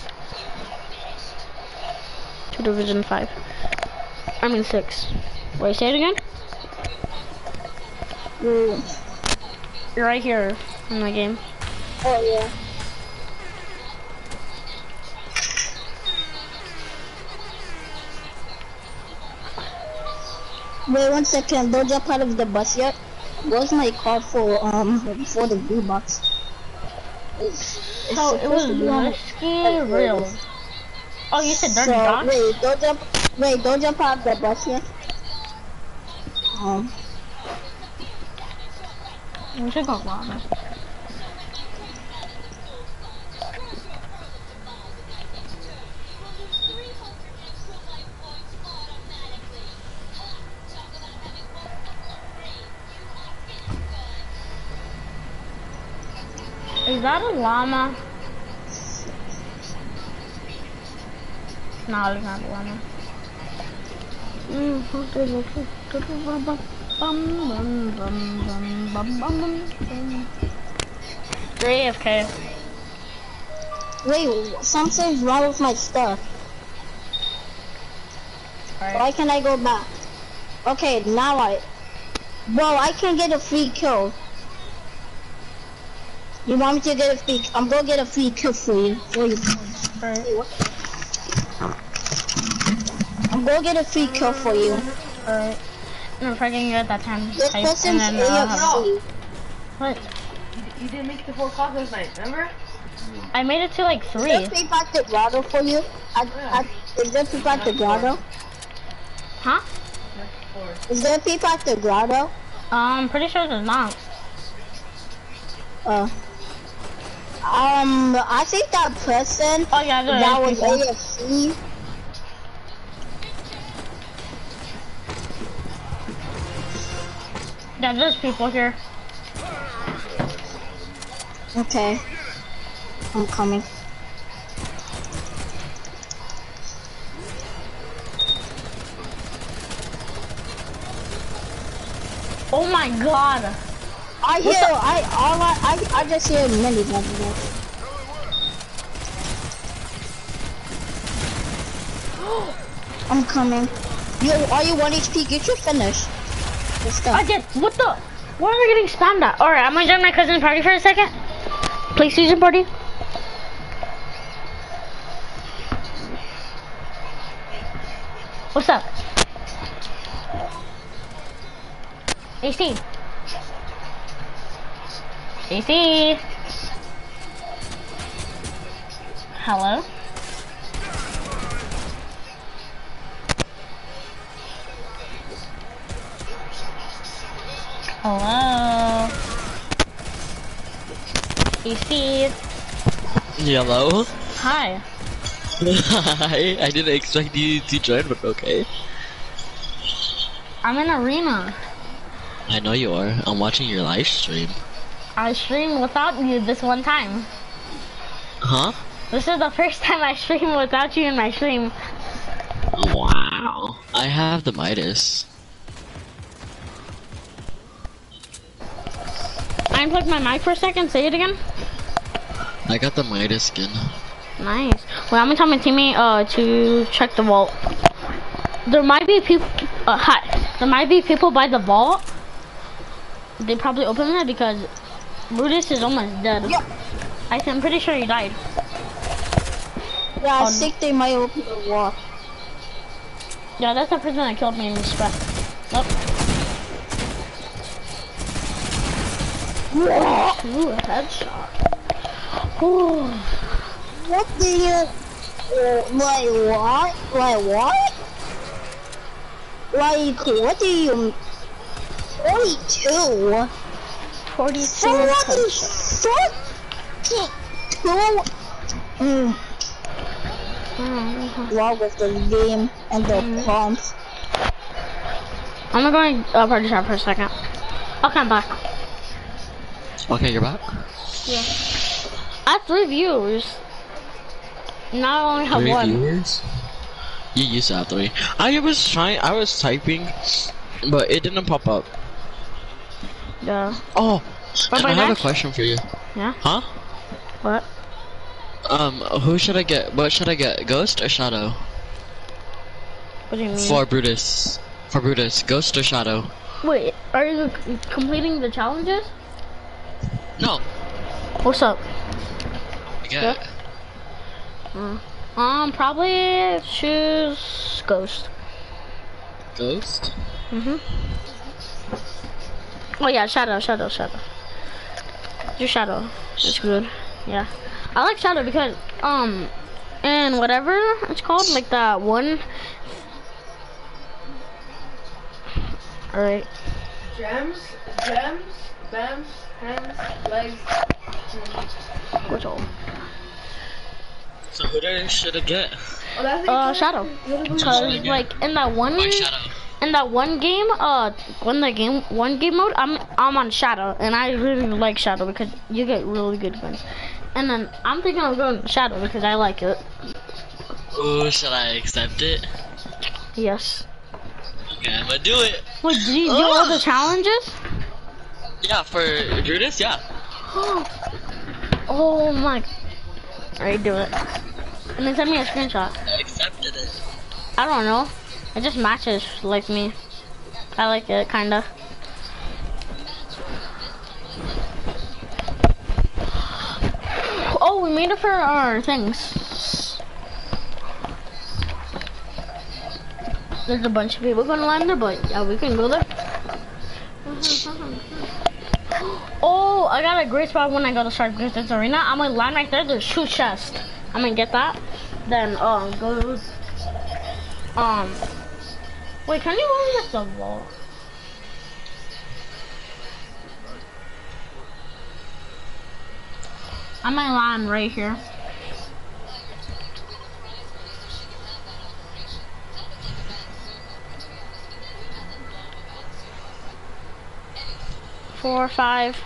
To division five. I mean six. Wait, say it again. Mm. You're right here in the game. Oh yeah. Wait one second, don't jump out of the bus yet. What's my card for um for the V-Bucks? It's, it's So it supposed was risky real. Oh, you said dirty so, dogs? Wait, don't jump wait, don't jump out of the bus yet. Um We should go ramen. Is that a llama? No, it's not a llama. Three AFK. wait, something's wrong with my stuff. Why can't I go back? Okay, now I. Bro, I can get a free kill. You want me to get a free? I'm gonna get a free kill for you. For you. Alright. I'm gonna get a free kill for you. Alright. No, if I can get that time. This type, person's and then, uh, AFC. What? You didn't make it to four o'clock last night, remember? I made it to like Is three. there people at the grotto for you? At, at, is there people at the grotto? Huh? Is there people at the grotto? Um, pretty sure there's not. Uh. Um, I think that person oh, yeah, that was AFC. Yeah, there's people here. Okay. I'm coming. Oh my god! I hear, I, all I, I, I just hear many things. I'm coming. You are you 1 HP? Get your finish. Let's go. I. What the? Why are we getting spammed at? Alright, I'm gonna join my cousin's party for a second. PlayStation party. What's up? 18. CC. Hello? Hello? CC. Yellow? Hi. Hi, I didn't expect you to join, but okay. I'm in arena. I know you are. I'm watching your live stream. I streamed without you this one time. Huh? This is the first time I stream without you in my stream. Wow. I have the Midas. I unplugged my mic for a second. Say it again. I got the Midas skin. Nice. Well, I'm gonna tell my teammate uh to check the vault. There might be people. Uh, hi. There might be people by the vault. They probably opened it because Brutus is almost dead. Yeah. I am pretty sure he died. Yeah, I Um, think they might open the wall. Yeah, that's the person that killed me in the spread. Nope. Ooh, a headshot. Ooh. What do you, uh, like what? Like what? Like what do you, 42? 42 Somebody headshot. Fucking two. Mm, Mm. wrong with the game and the pumps. I'm gonna go uh, party shop for a second. I'll come back. Okay, you're back? Yeah. I have three viewers. Now I only have Three one. viewers? You used to have three. I was trying, I was typing, but it didn't pop up. Yeah. Oh, Bye bye, I have a question for you. Yeah? Huh? What? Um, who should I get? What should I get? Ghost or Shadow? What do you mean? For Brutus. For Brutus, Ghost or Shadow? Wait, are you completing the challenges? No. What's up? Yeah. Um, probably choose Ghost. Ghost? Mm-hmm. Oh yeah, Shadow, Shadow, Shadow. Do Shadow. It's good. Yeah. I like Shadow because, um, and whatever it's called, like that one. Alright. Gems, gems, bems, hands, legs. What's all? So who do- should I get? Oh, Uh, Shadow. Cause like in that one, Why in that one game, uh, when the game one game mode, I'm I'm on Shadow, and I really like Shadow because you get really good guns. And then I'm thinking of going Shadow because I like it. Ooh, should I accept it? Yes. Okay, I'm gonna do it. Wait, did you do all the challenges? Yeah, for Brutus, yeah. oh my. Alright, do it. And then send me a screenshot. I accepted it. I don't know. It just matches like me. I like it, kinda. Oh, we made it for our things. There's a bunch of people gonna land there, but yeah, we can go there. Oh, I got a great spot when I go to Shark Distance Arena. I'm gonna land right there. There's two chests. I'm gonna get that. Then, um, go. Um. Wait, can you move this the wall? I might land right here. Four, five.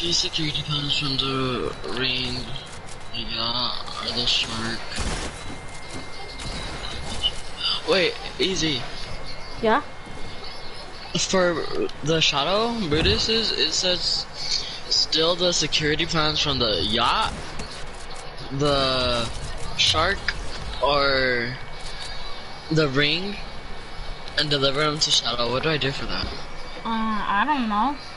Stay security comes from the ring. Yeah, or the shark. Wait, easy. Yeah. For the Shadow Buddhists, it says still the security plans from the yacht, the shark, or the ring, and deliver them to Shadow. What do I do for that? Uh, I don't know. How do you not know?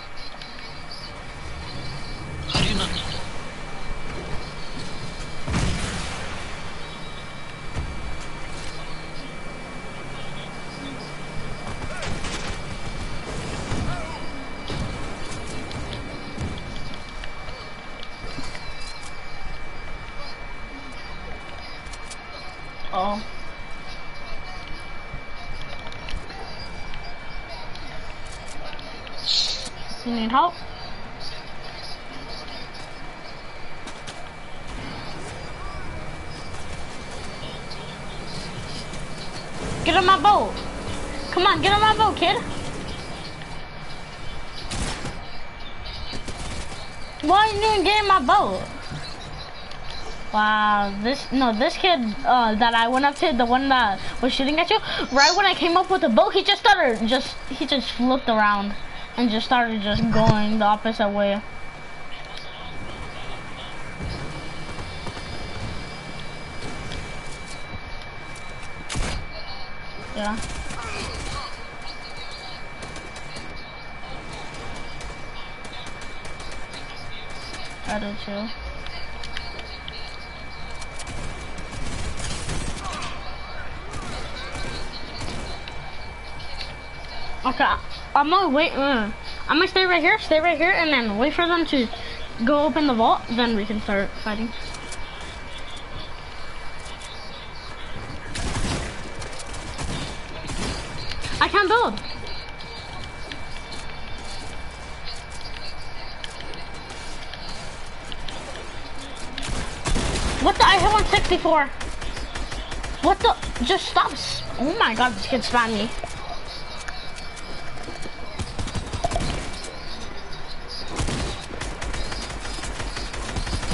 Oh. You need help? Get on my boat. Come on, get on my boat, kid. Why you didn't get in my boat? Wow, this no, this kid uh, that I went up to, the one that was shooting at you, right when I came up with the boat, he just started just he just flipped around and just started just going the opposite way. Yeah. I do too. Okay, I'm gonna wait. Uh, I'm gonna stay right here, stay right here, and then wait for them to go open the vault. Then we can start fighting. I. What the? I hit 164. What the? Just stop. s- Oh my god, this kid spammed me.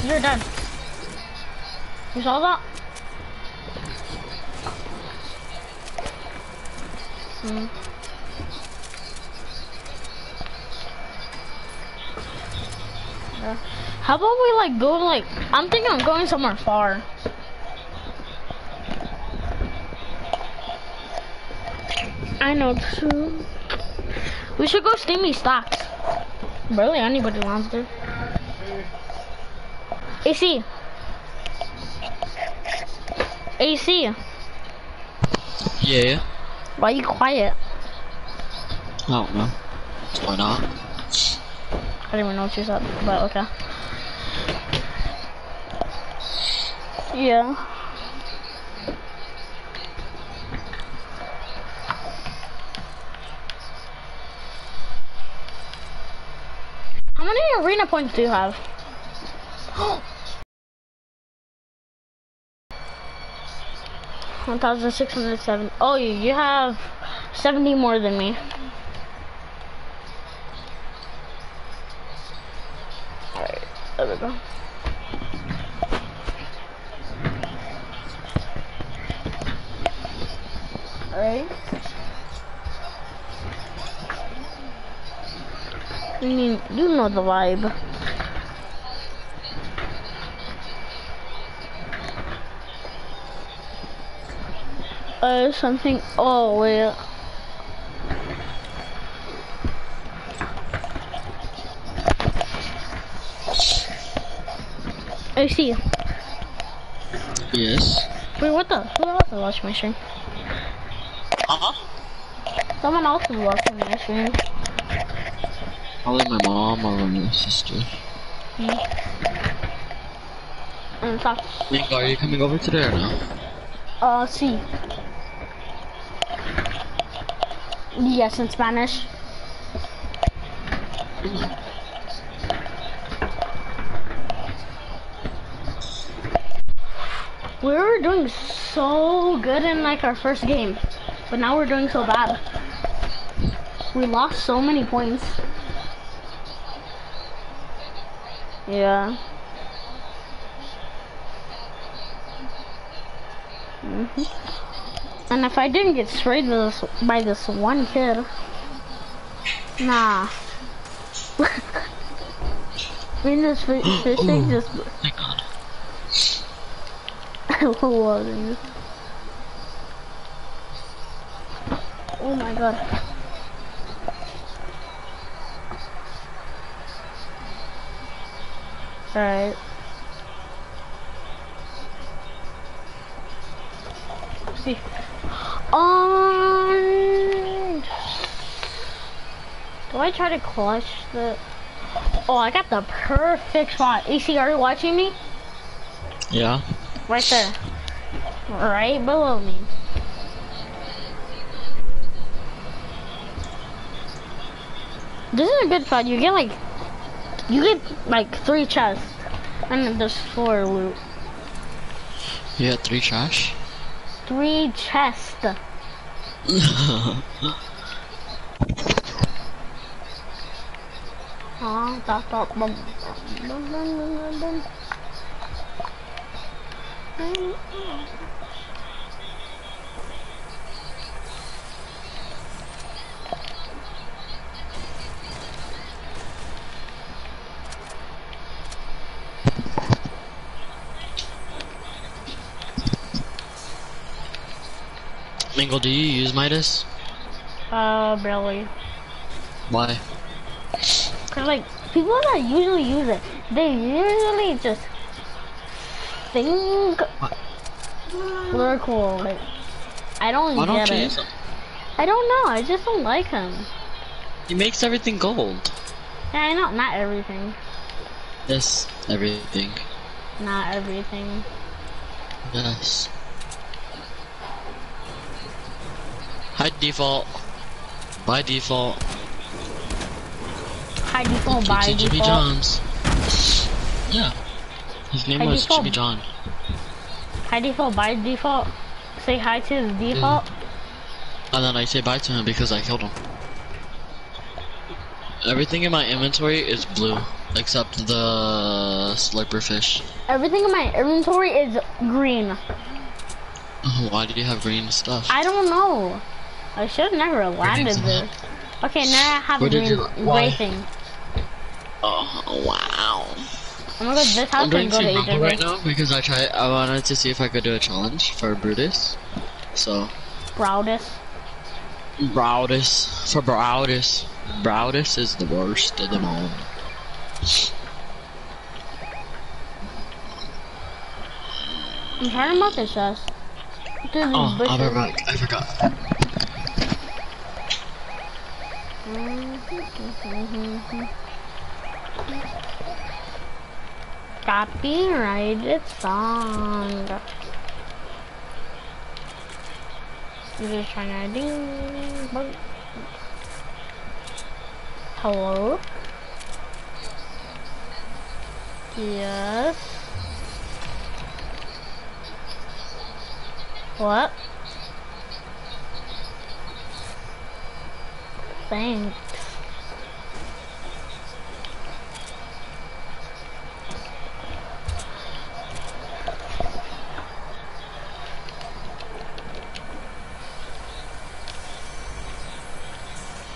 You're done. You saw that? Hmm. Yeah. How about we like go like I'm thinking I'm going somewhere far. I know too. We should go Steamy Stacks. Barely anybody wants to. AC. AC. Yeah. Why are you quiet? I don't know. Why not? I didn't even know what you said, but okay. Yeah. How many arena points do you have? One thousand six hundred seven. Oh, you have seventy more than me. Alright, there we go. Alright. I mean, you know the vibe. Uh, something. Oh, wait. I see. Yes. Wait, what the? Who else is watching my stream? Uh huh. Someone else is watching my stream. Probably my mom or my sister. And talk. Nico, are you coming over today or no? Uh, see. Yes, in Spanish. We were doing so good in like our first game, but now we're doing so bad. We lost so many points. Yeah. Mhm. And if I didn't get sprayed by this, by this one kid, nah. I mean, this fi- fishing Ooh. just. God. what was it? Oh my god. Alright. See. Um. Do I try to clutch the? Oh, I got the perfect spot. AC, are you watching me? Yeah. Right there. Right below me. This is a good spot. You get like, you get like three chests, and there's four loot. You had three trash? Three chests. Ah, da, da, bum, bum, bum, bum, bum, bum. Mingle, do you use Midas? Uh, barely. Why? Cause like people that usually use it, they usually just think they're cool. Like I don't Why don't get you it. use him? I don't know. I just don't like him. He makes everything gold. Yeah, I know. Not everything. Yes, everything. Not everything. Yes. High default. By default. High default, by to Jimmy default. John's. Yeah. His name High was default. Jimmy John. High default, by default. Say hi to his default. Mm. And then I say bye to him because I killed him. Everything in my inventory is blue, except the slurper fish. Everything in my inventory is green. Why do you have green stuff? I don't know. I should have never landed there. Okay, now I have Where a green gray thing. Oh wow! Oh I'm gonna go to this house I'm and go to Team Rumble agent. right now because I tried. I wanted to see if I could do a challenge for Brutus. So Broudus. Browdus for Browdus. Browdus is the worst of them all. I'm trying to mark this chest. Oh, I forgot. I forgot. Copyrighted song. Just trying to ding. bong. Hello? Yes. What? Thanks.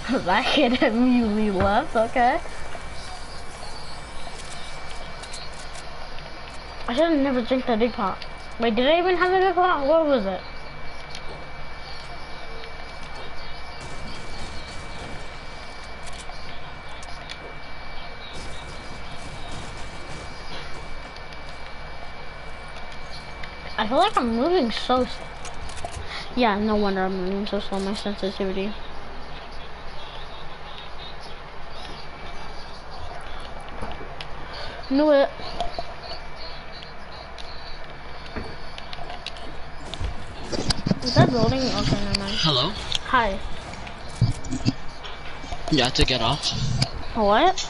that kid immediately left, okay. I should have never drank that big pot. Wait, did I even have a big pot? What was it? Feel like I'm moving so. s- Yeah, no wonder I'm moving so slow. My sensitivity. Knew it. Is that building? Okay, never mind. Hello. Hi. You have to get off. What?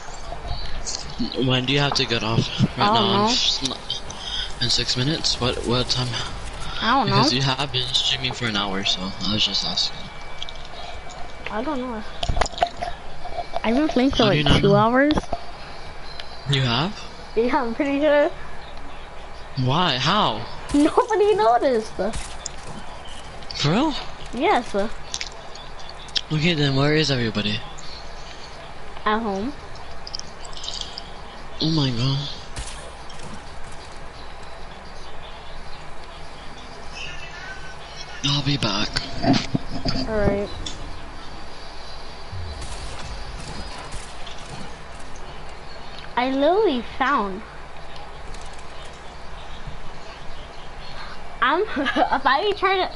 When do you have to get off? Right now. know. I'm just not- In six minutes. What what time? I don't know. Because you have been streaming for an hour, so I was just asking. I don't know. I've been playing for How like two know? hours. You have? Yeah, I'm pretty sure. Why? How? Nobody noticed. For real? Yes, Okay, then where is everybody? at home. Oh my god. Be back. Alright. I literally found. I'm if I try to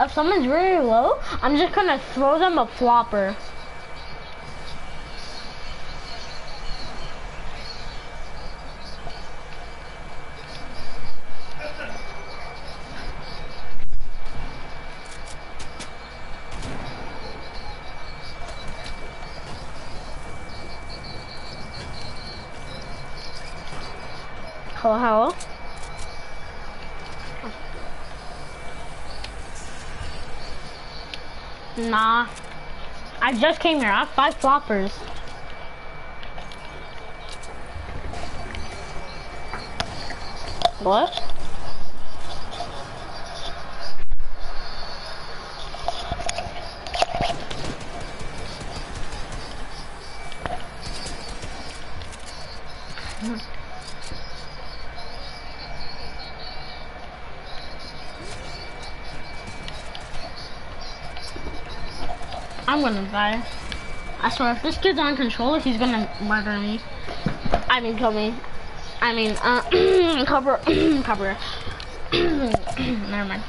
if someone's really low, I'm just gonna throw them a flopper. Hello, hello. Nah. I just came here. I have five floppers. What? Die. I swear, if this kid's on controller, he's gonna murder me. I mean, kill me. I mean, uh, cover, cover. Never mind.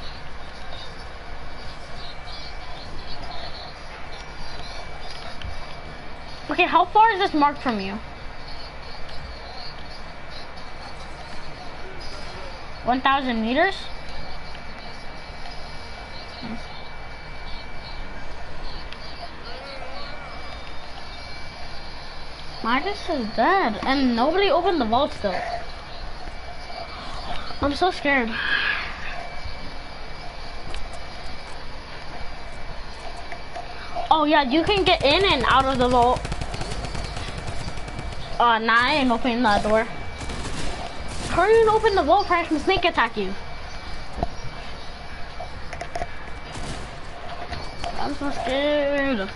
Okay, how far is this marked from you? One thousand meters? Marcus is dead, and nobody opened the vault still. I'm so scared. Oh yeah, you can get in and out of the vault. Uh, nah, I ain't opening that door. Hurry and open the vault, Crash and Snake attack you. I'm so scared.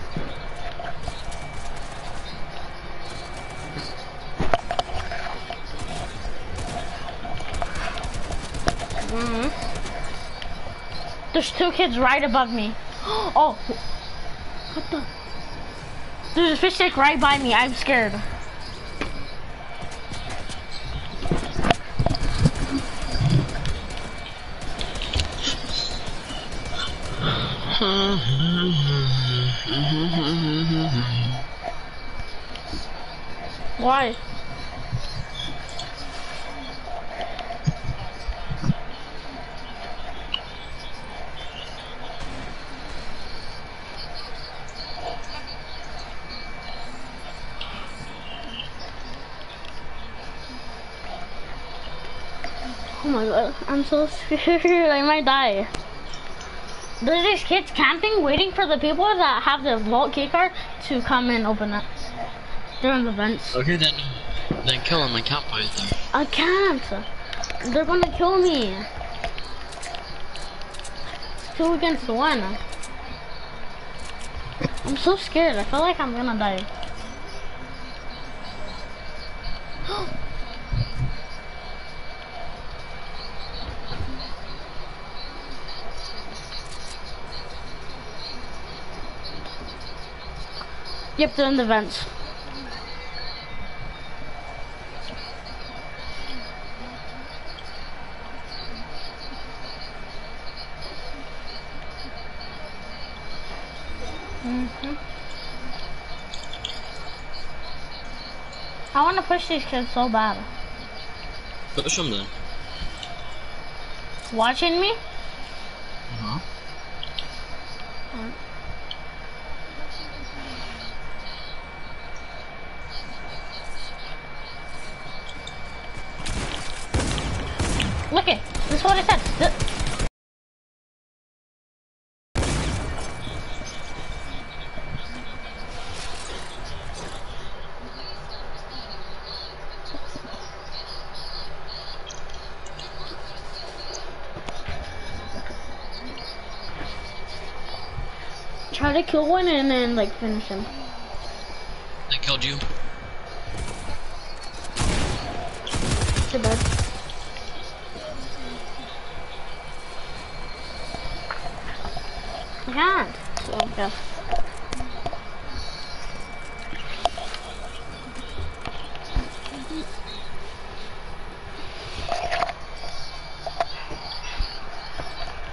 Mm hmm There's two kids right above me. Oh, what the? There's a fish stick right by me. I'm scared. Why? Oh my god, I'm so scared. I might die. There's these kids camping, waiting for the people that have the vault keycard to come and open it. They're in the vents. Okay oh, then. Then kill him. I can't fight there. I can't. They're gonna kill me. It's two against one. I'm so scared. I feel like I'm gonna die. They're in the vents. Mhm. I want to push these kids so bad. Push him then. Watching me? Uh-huh. Look it. This is what it says. Th- Try to kill one and then like finish him. I killed you. Too bad. I can't. So, yeah.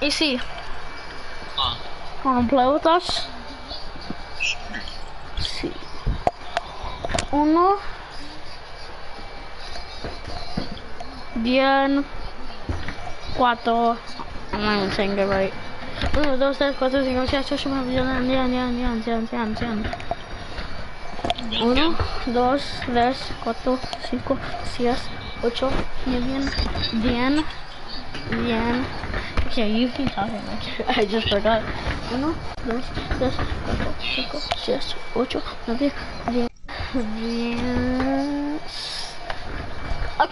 AC, Huh. wanna play with us? 1 10 4 I'm not even saying it right 1 2 3 4 5 6 8 9 10 10 10 10 10 1 2 3 4 5 6 8 9 10 10 you keep talking. I just forgot. 1, 2, 3, 4, 5, 6, 8, 9, 10. Okay,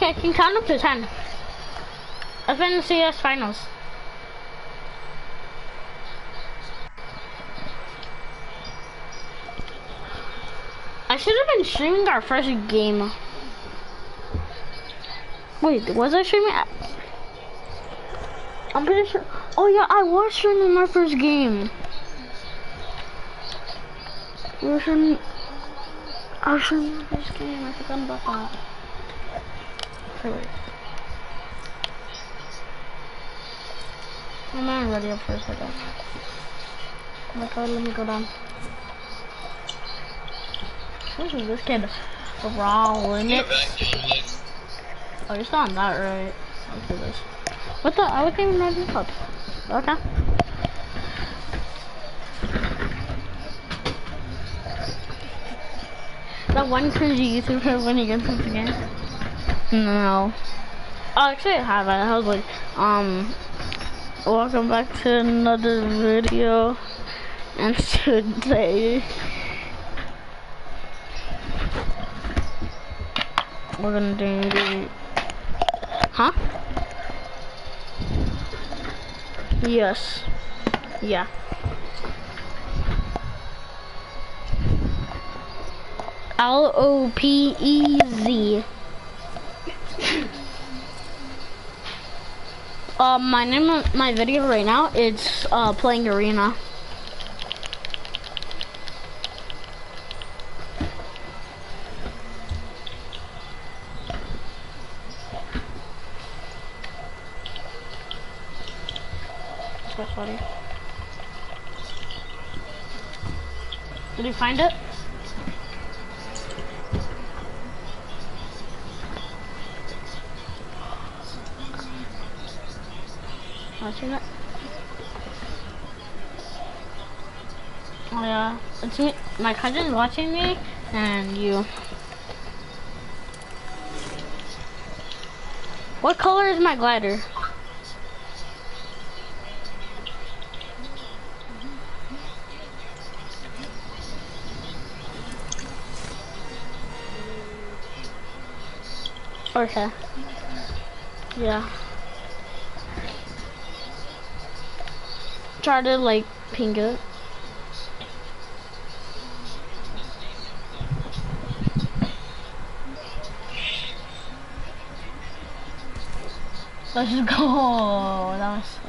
you can count up to ten. I've been in the CS finals. I should have been streaming our first game. Wait, was I streaming? I'm pretty sure. Oh yeah, I was streaming my first game. We were streaming. I was streaming my first game. I forgot about that. Okay, wait. I'm not ready up for a second. Oh my god, let me go down. This is this kid rolling it. Oh, you're still on that, right? Let's do this. What the? I wasn't even ready up. Okay. That one cringy YouTuber when he gets into the game? No. Oh, actually I have it. I was like, um, welcome back to another video. And today, we're gonna do, huh? Yes. Yeah. L O P E Z. Uh, my name my video right now is uh, playing arena. So funny. Did you find it? Watching it. Oh yeah, it's me. My cousin's watching me, and you. What color is my glider? Okay. Yeah. Try to like ping it. Let's just go. That was sick.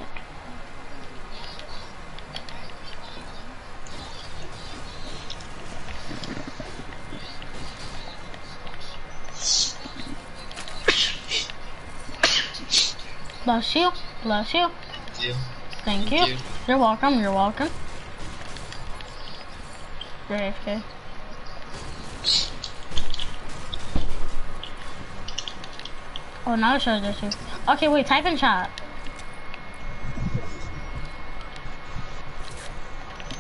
Bless you. Bless you. Thank you. Thank, Thank you. You. You're welcome. You're welcome. You're AFK. Oh, now it shows this. Okay, wait. Type in chat.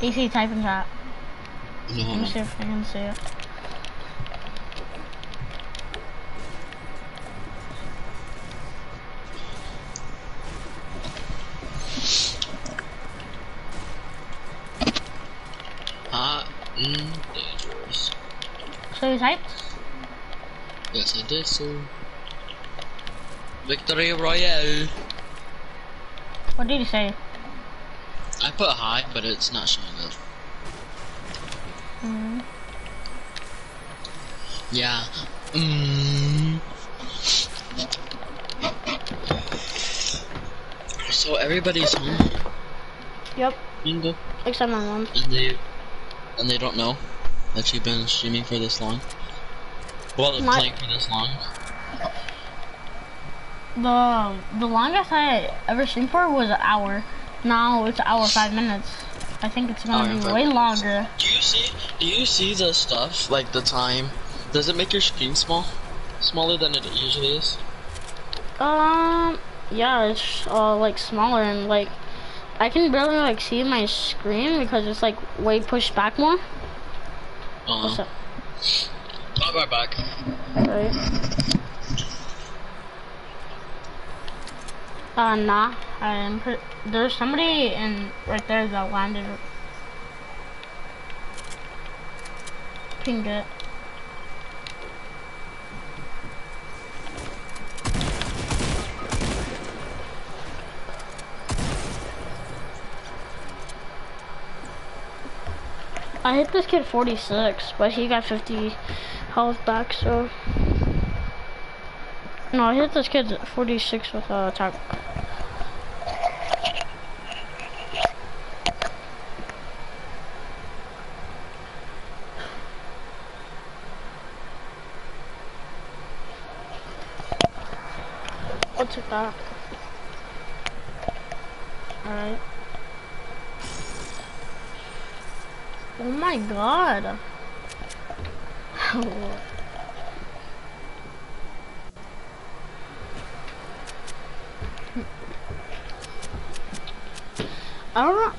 AC, type in chat. No, Let me see if I can see it. Yes, I did, sir. Victory Royale. What did you say? I put high, but it's not showing up. Mm. Yeah. Mm. So everybody's home. Yep, Bingo. except my mom. And they and they don't know that you've been streaming for this long. Well, My- playing for this long. The the longest I ever streamed for was an hour. Now it's an hour five minutes. I think it's gonna and be way minutes. longer. Do you see? Do you see the stuff like the time? Does it make your screen small? Smaller than it usually is. Um, yeah, it's uh like smaller and like I can barely like see my screen because it's like way pushed back more. Uh, What's up? I'll be right back. Right. Uh, nah. I'm there's somebody in right there that landed. Ping it. I hit this kid 46, but he got 50 health back, so. No, I hit this kid at 46 with uh, attack. I'll take that. Alright. Oh my god. I don't know.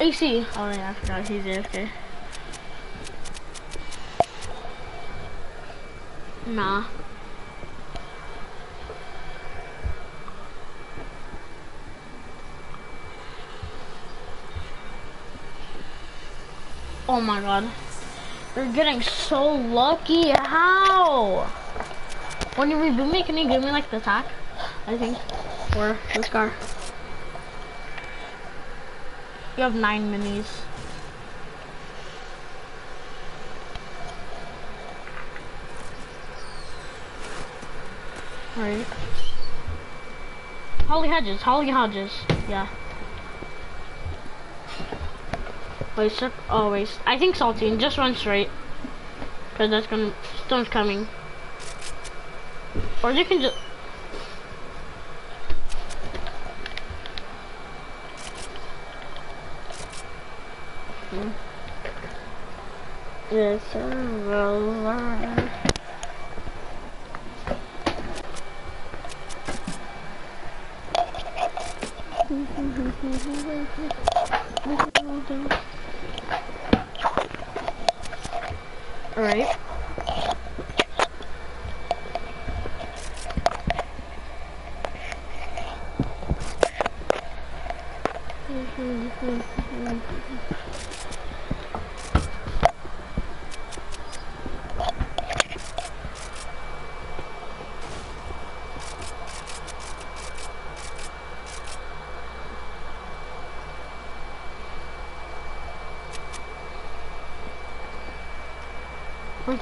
AC. Oh yeah, I forgot he's AFK. Nah. Oh my god. You're getting so lucky. How? When you reboot me, can you give me like the attack? I think. Or the scar. You have nine minis. Right. Holly Hedges, Holly Hodges, yeah. Sir. Oh. I think saltine. Just run straight. Cause that's gonna. Storm's coming. Or you can just. Hmm. Yes, sir. Alright.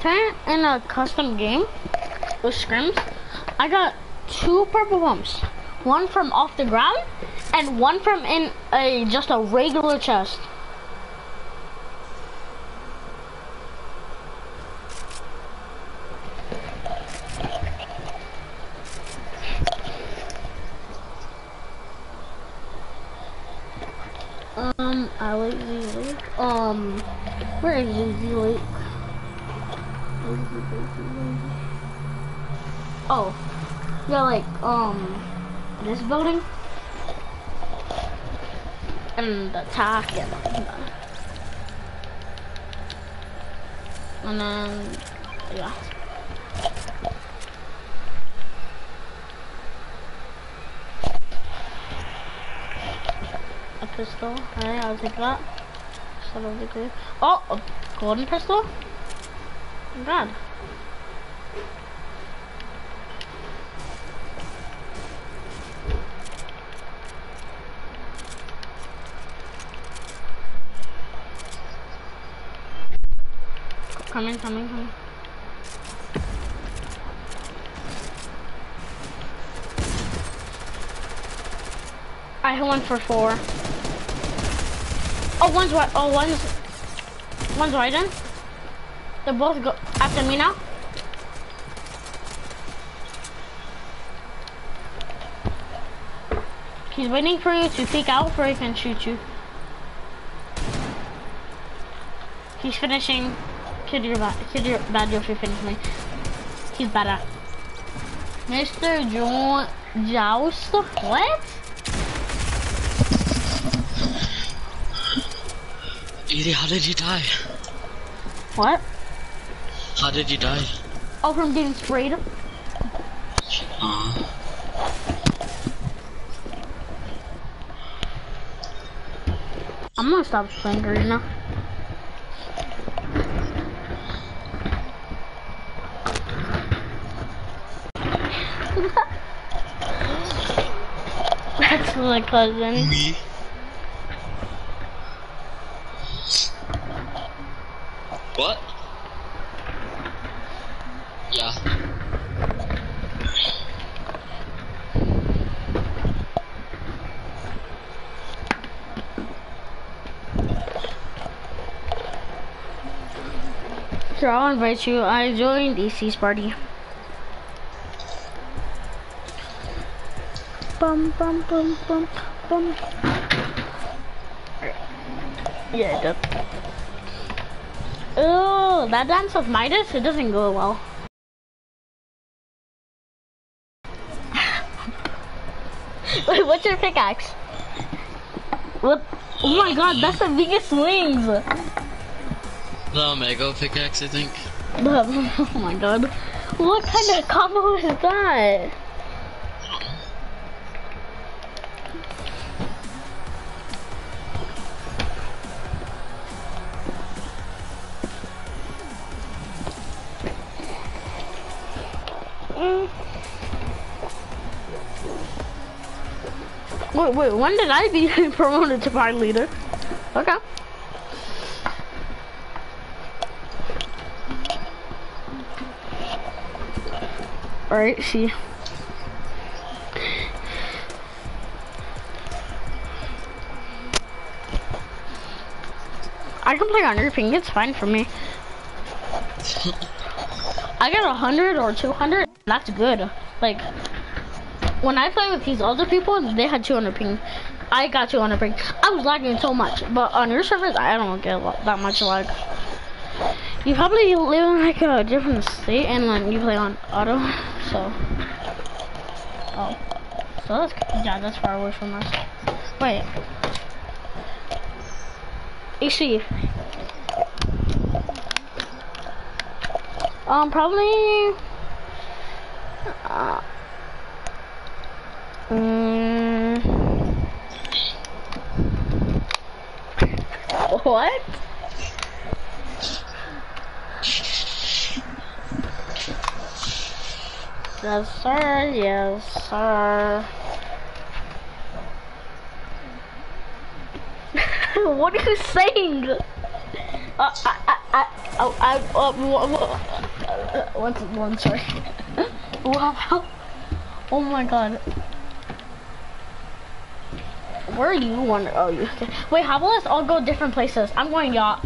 I'm in a custom game with scrims. I got two purple pumps. One from off the ground and one from in a just a regular chest. Um, I like Z Lake. Um, where is Z Lake? Oh, yeah, like um, this building and the attack and and then yeah. A pistol. Alright, I'll take that. Son of. Oh, a golden pistol. Coming, coming, coming. I hit one for four. Oh, one's right. Oh, one's one's right in. They're both go after me now. He's waiting for you to peek out before he can shoot you. He's finishing. Kid, you're bad. Kid, you're bad if you finish me. He's better. Mr. John Joust. What? Edie, how did you die? What? How did you die? Oh, from getting sprayed. Uh, I'm gonna stop playing arena. That's my cousin. me. What? Yeah. Sure, I'll invite you. I joined EC's party. Bum bum bum bum bum. Yeah. Oh, that dance of Midas, it doesn't go well. Wait, what's your pickaxe? What? Oh my god, that's the biggest wings! The Omega pickaxe, I think. oh my god. What kind of combo is that? Mm. Wait, wait, when did I be promoted to party leader? Okay. Alright, see. I can play on your ping, it's fine for me. I got a hundred or two hundred, that's good. Like, when I play with these other people, they had 200 ping. I got 200 ping. I was lagging so much, but on your servers, I don't get that much lag. You probably live in like a different state and then you play on auto, so. Oh. So that's, yeah, that's far away from us. Wait. AC. Um, probably. Uh, mm, what? Yes, sir. Yes, sir. what are you saying? Uh, I, I, I, oh, I, uh, uh, one, one, sorry. wow. Oh my god. Where are you? One, oh, you. Okay. Wait, how about us all go different places? I'm going yacht.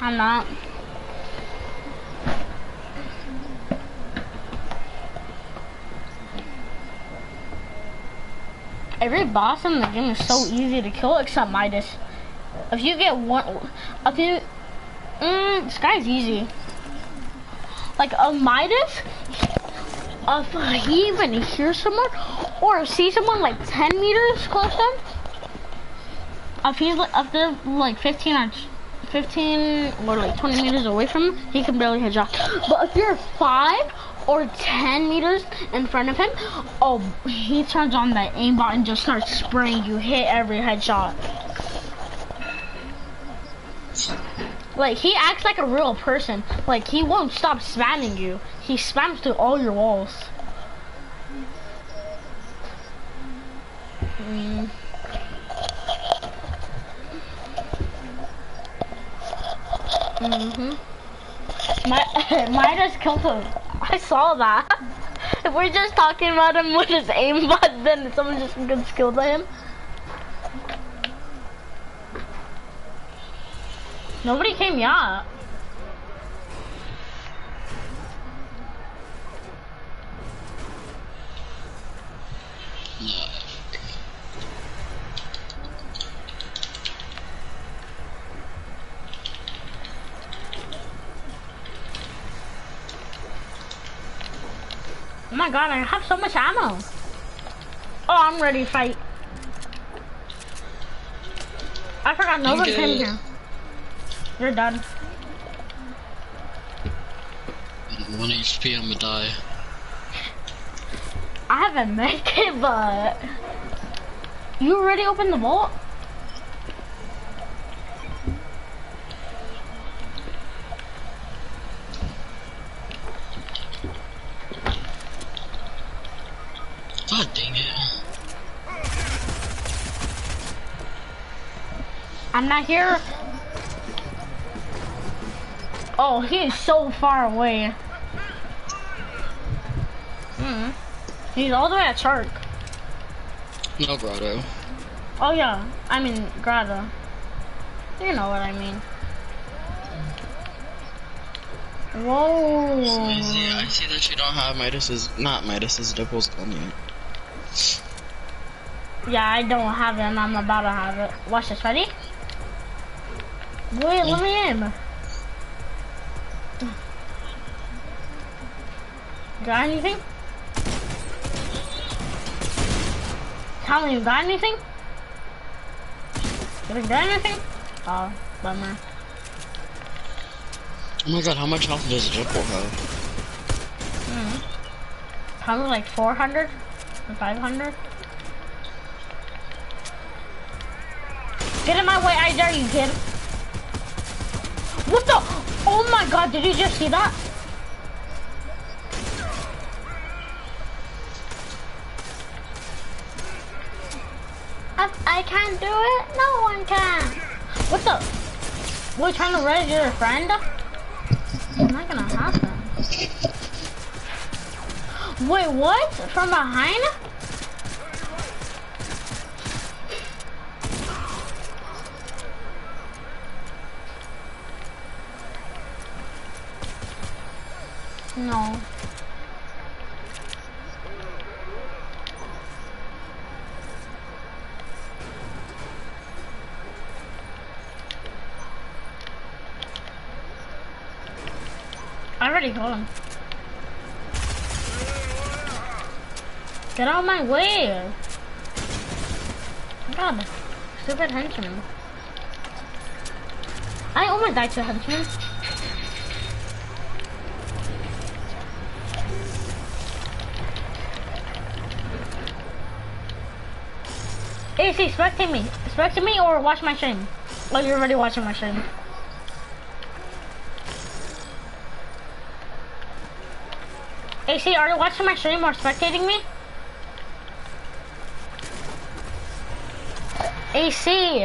I'm not. Every boss in the game is so easy to kill except Midas. If you get one, if you, mm, this guy's easy. Like a Midas, if he even hears someone or see someone like 10 meters close to him, if he's if they're like 15 or 15 or like 20 meters away from him, he can barely hit shot. But if you're five or 10 meters in front of him, oh, he turns on the aimbot and just starts spraying you, hit every headshot. Like, he acts like a real person. Like, he won't stop spamming you. He spams through all your walls. Mm. Mm-hmm. My, Midas killed him. I saw that. If we're just talking about him with his aimbot, then someone just gets killed by him. Nobody came yet. My god, I have so much ammo. Oh, I'm ready to fight. I forgot no one came here. You're done. One HP, I'm gonna die. I haven't made it, but... You already opened the vault? God dang it. I'm not here. Oh, he is so far away. Hmm. He's all the way at Shark. No grotto. Oh yeah, I mean Grata. You know what I mean. Whoa. I see, I see that you don't have Midas's, not Midas's Dipple's gun yet. Yeah, I don't have it and I'm about to have it. Watch this, ready? Wait, let me in. Got anything? Tell me, you got anything? You didn't get anything? Oh, bummer. Oh my god, how much health does Dipple have? Hmm. Probably like 400 or 500. Get in my way, I dare you, kid. What the? Oh my god, did you just see that? I, I can't do it. No one can. What the? We're trying to raise your friend? It's not gonna Wait, what? From behind? No. I already told him. Get out of my way! God, stupid henchman. I almost died to a henchman. AC, spectate me. Spectate me or watch my stream. Oh, you're already watching my stream. AC, are you watching my stream or spectating me? AC.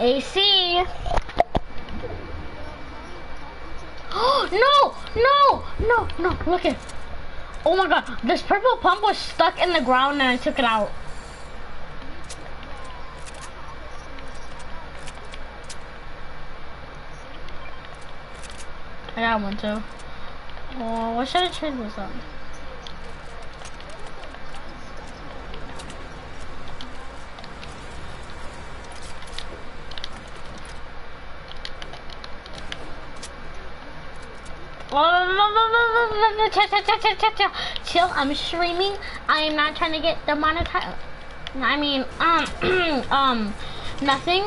AC. no, no, no, no, look at Oh my god, this purple pump was stuck in the ground and I took it out. I got one too. Oh, what should I turn this on? Chill, I'm streaming. I am not trying to get demonetized. I mean, um, um, nothing.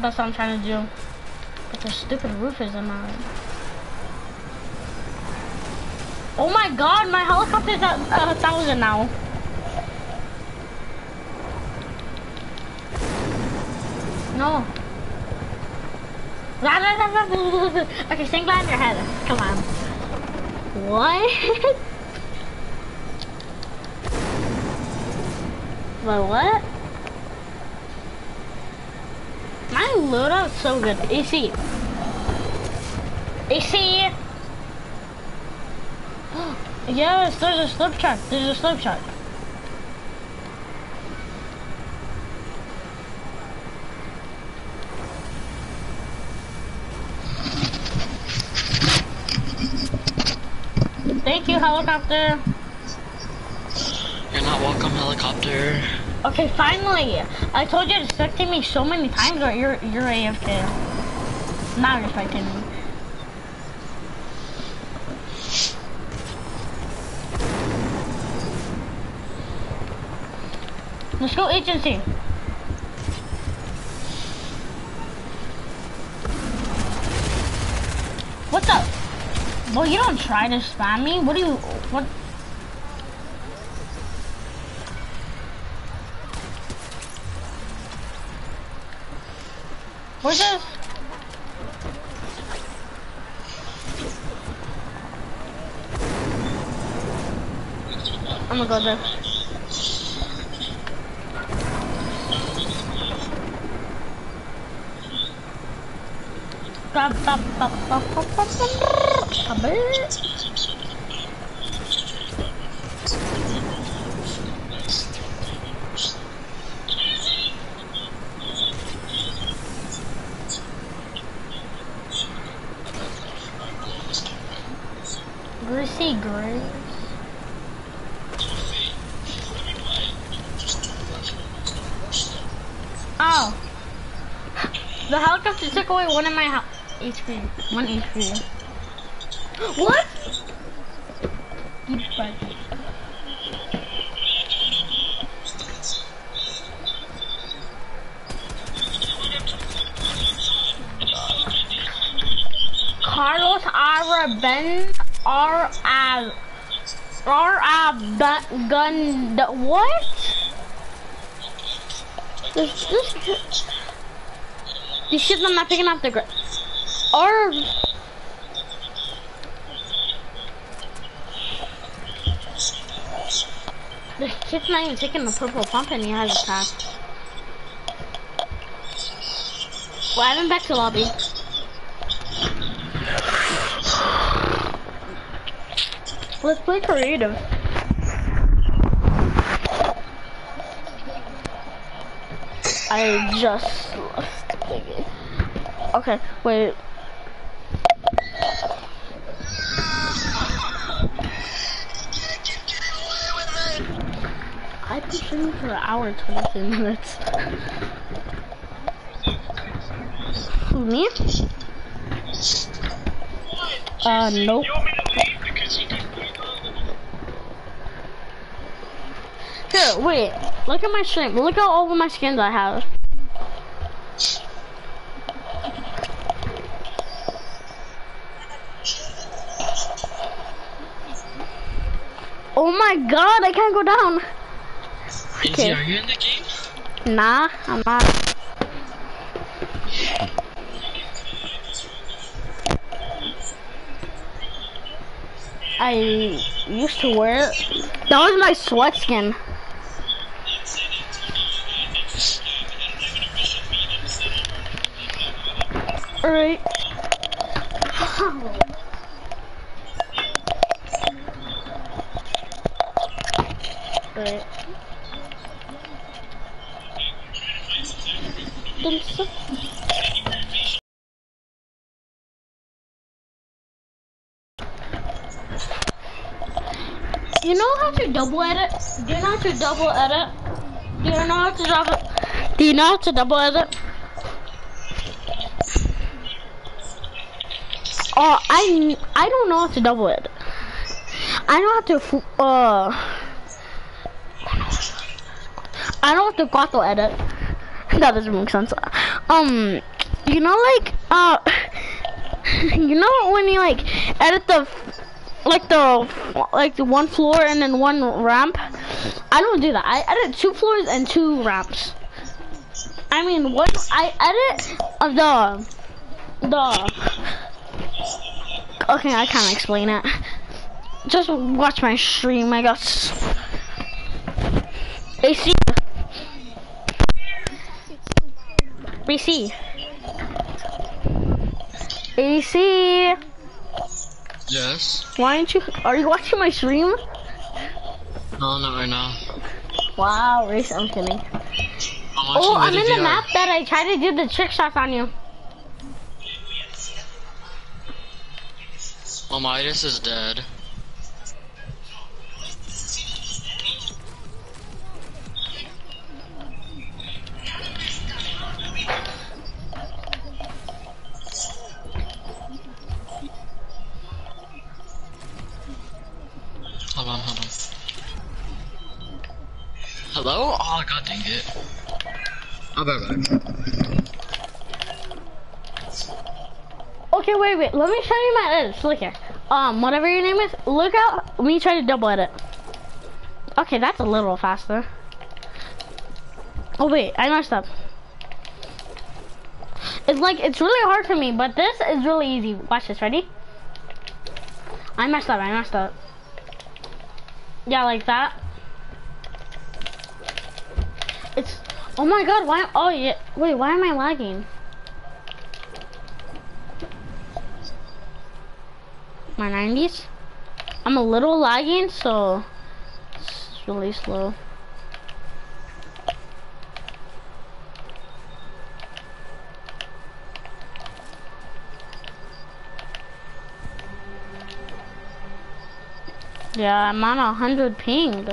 That's what I'm trying to do. But the stupid roof is in my Oh my god, my helicopter's at a thousand now. No. Okay, sing behind your head. Come on. What? But what? My loadout's so good. AC. AC. yes, there's a slip track. There's a slip track. Thank you, helicopter. You're not welcome, helicopter. Okay, finally. I told you to spectate me so many times, but you're you're AFK. Now you're spectating me. Let's go agency. What's up? Well, you don't try to spam me. What do you? What? Where's this? I'm gonna go there. Ba. Greasy Grace. Oh. The helicopter took away one of my HP. One HP. What? You bug. Carlos Araben R A R A gun the what? This this shits I'm not picking up the gra- R The kid's not even taking the purple pump and he has a pack. Well, I went back to lobby. Let's play creative. I just. Okay, wait. I've been streaming for an hour and 23 minutes. Who, me? Uh, nope. Here, wait. Look at my stream. Look at all of my skins I have. Oh my god, I can't go down. Okay. are you in the game? Nah, I'm not. I used to wear it. That was my sweat skin. Alright. Alright. Then so- You know how to double edit? Do you know how to double edit? Do you know how to double? Do you know how to double edit? Oh, I I don't know how to double edit. I don't know how to uh. I know how to quattro edit. that doesn't make sense. Um, you know, like uh, you know when you like edit the like the like the one floor and then one ramp. I don't do that. I edit two floors and two ramps. I mean, what I edit uh, the the. Okay, I can't explain it. Just watch my stream, I guess. AC. BC. AC. Yes. Why aren't you? Are you watching my stream? No, not right now. Wow, race. I'm kidding. I'm oh, I'm in VR. the map that I tried to do the trick shots on you. Oh, Midas is dead. Hello? Oh, god dang it. I'll back. Okay, wait, wait. Let me show you my edits. Look here. Um, whatever your name is, look out. Me try to double edit. Okay, that's a little faster. Oh wait, I messed up. It's like it's really hard for me, but this is really easy. Watch this. Ready? I messed up. I messed up. Yeah, like that. It's. Oh my god. Why? Oh yeah. Wait. Why am I lagging? my 90s. I'm a little lagging, so it's really slow. Yeah, I'm on a hundred ping.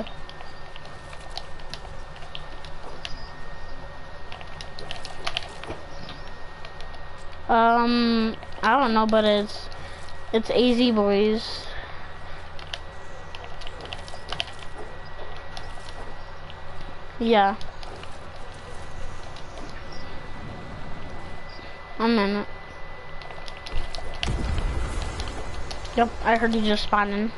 Um, I don't know, but it's it's AZ boys. Yeah. I'm in it. Yep, I heard you just spawning.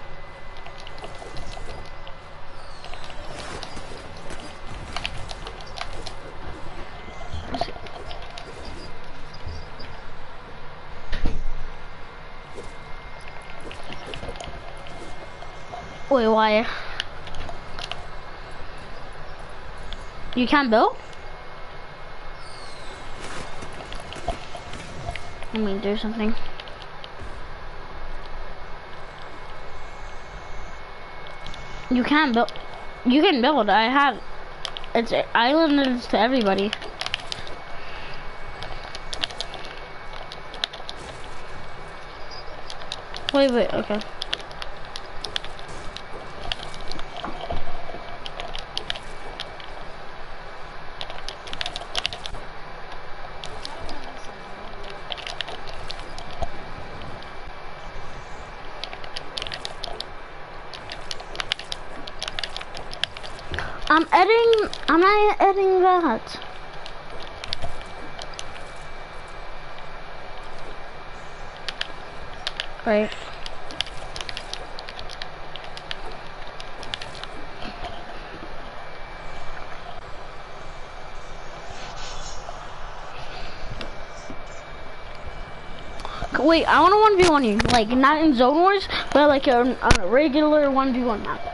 Wait, why? You can't build? Let me do something. You can build. You can build. I have. It's islanded to everybody. Wait, wait, okay. I'm editing. I'm not editing that. Right. Wait, I want to one v one you, like not in Zone Wars, but like a, on a regular one v one map.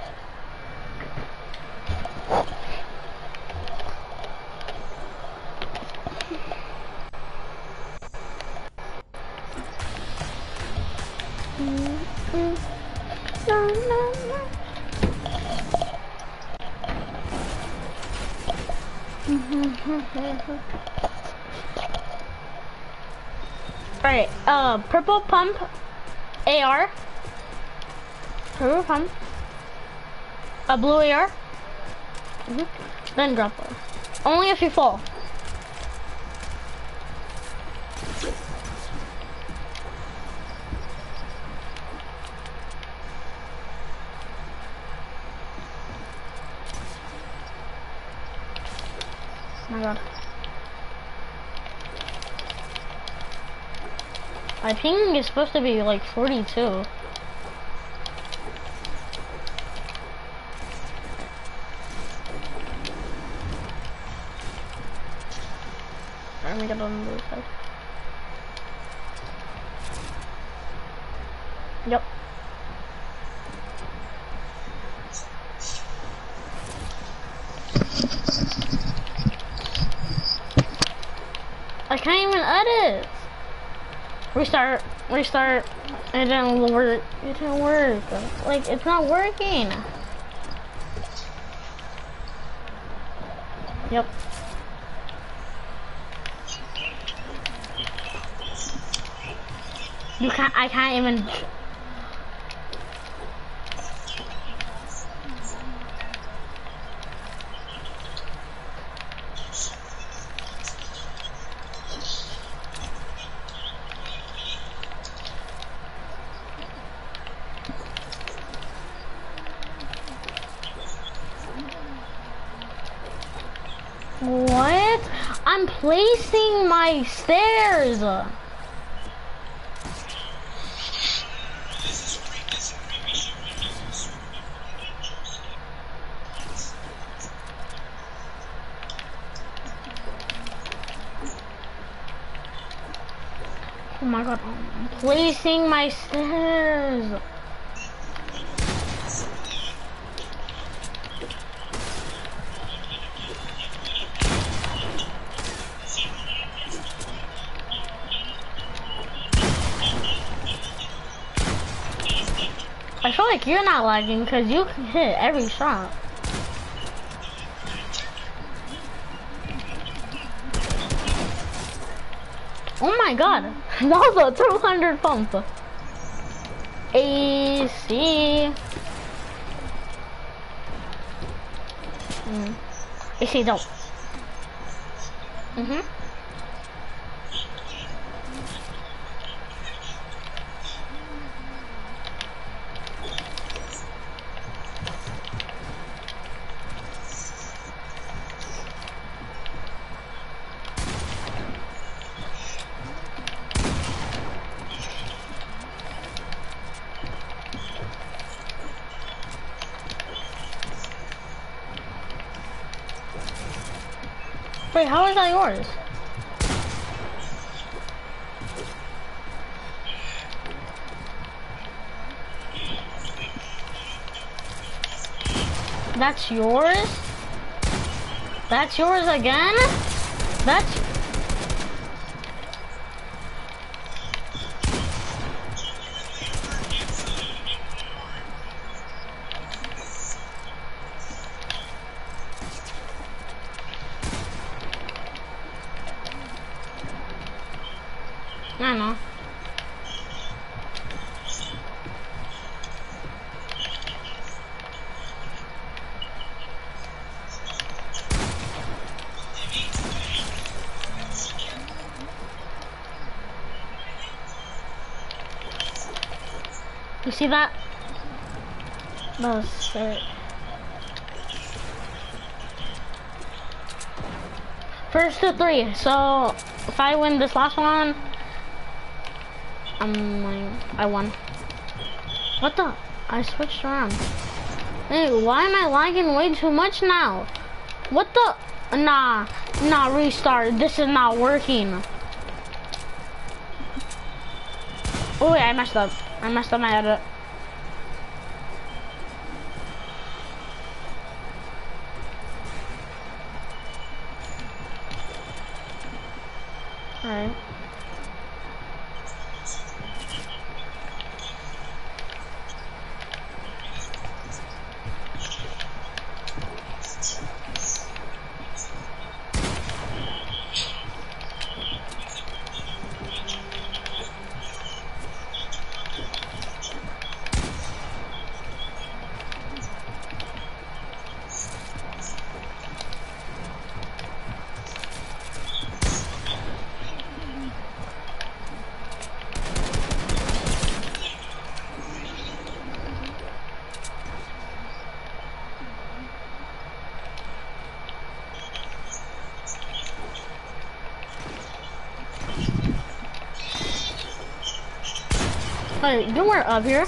Purple pump, AR, purple pump, a blue AR, mhm, then grapple. Only if you fall. My ping is supposed to be like 42. Let me get on the other side. Yep. I can't even edit. Restart. Restart. It didn't work. It didn't work. Like, it's not working. Yep. You can't, I can't even. What? Placing my stairs. Oh my god, I'm placing my stairs. Like you're not lagging because you can hit every shot. Oh my god, that was a 200 pump. AC. Mm. AC don't. Mhm. That yours? That's yours? That's yours again? That's... see that? That was it. First to three. So if I win this last one, I'm like, I won. What the? I switched around. Hey, why am I lagging way too much now? What the? Nah, nah, restart. This is not working. Oh wait, I messed up. I messed up my edit. Alright. Hey, you weren't up here.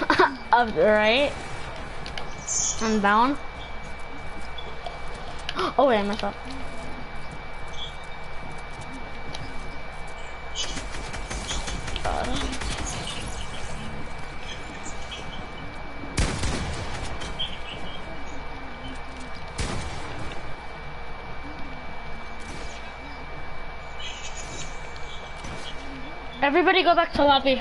up right. I'm down. Oh wait, I messed up. Everybody go back to lobby.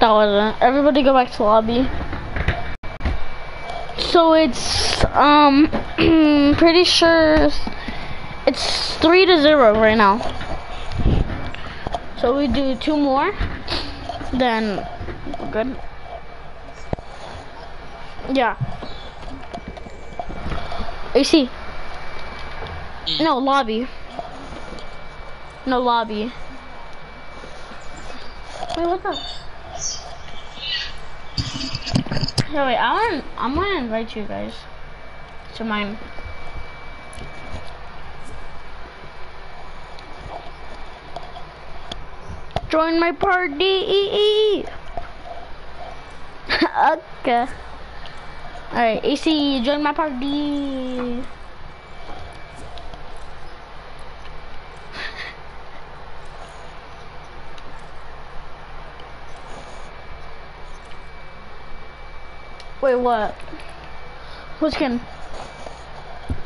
That wasn't. Everybody go back to lobby. So it's um pretty sure it's three to zero right now. So we do two more, then we're good. Yeah. AC. No lobby. No lobby. Wait, what the? Yeah, wait, I want, I'm gonna invite you guys to mine. Join my party! okay. Alright, AC, join my party! Wait, what? Which skin?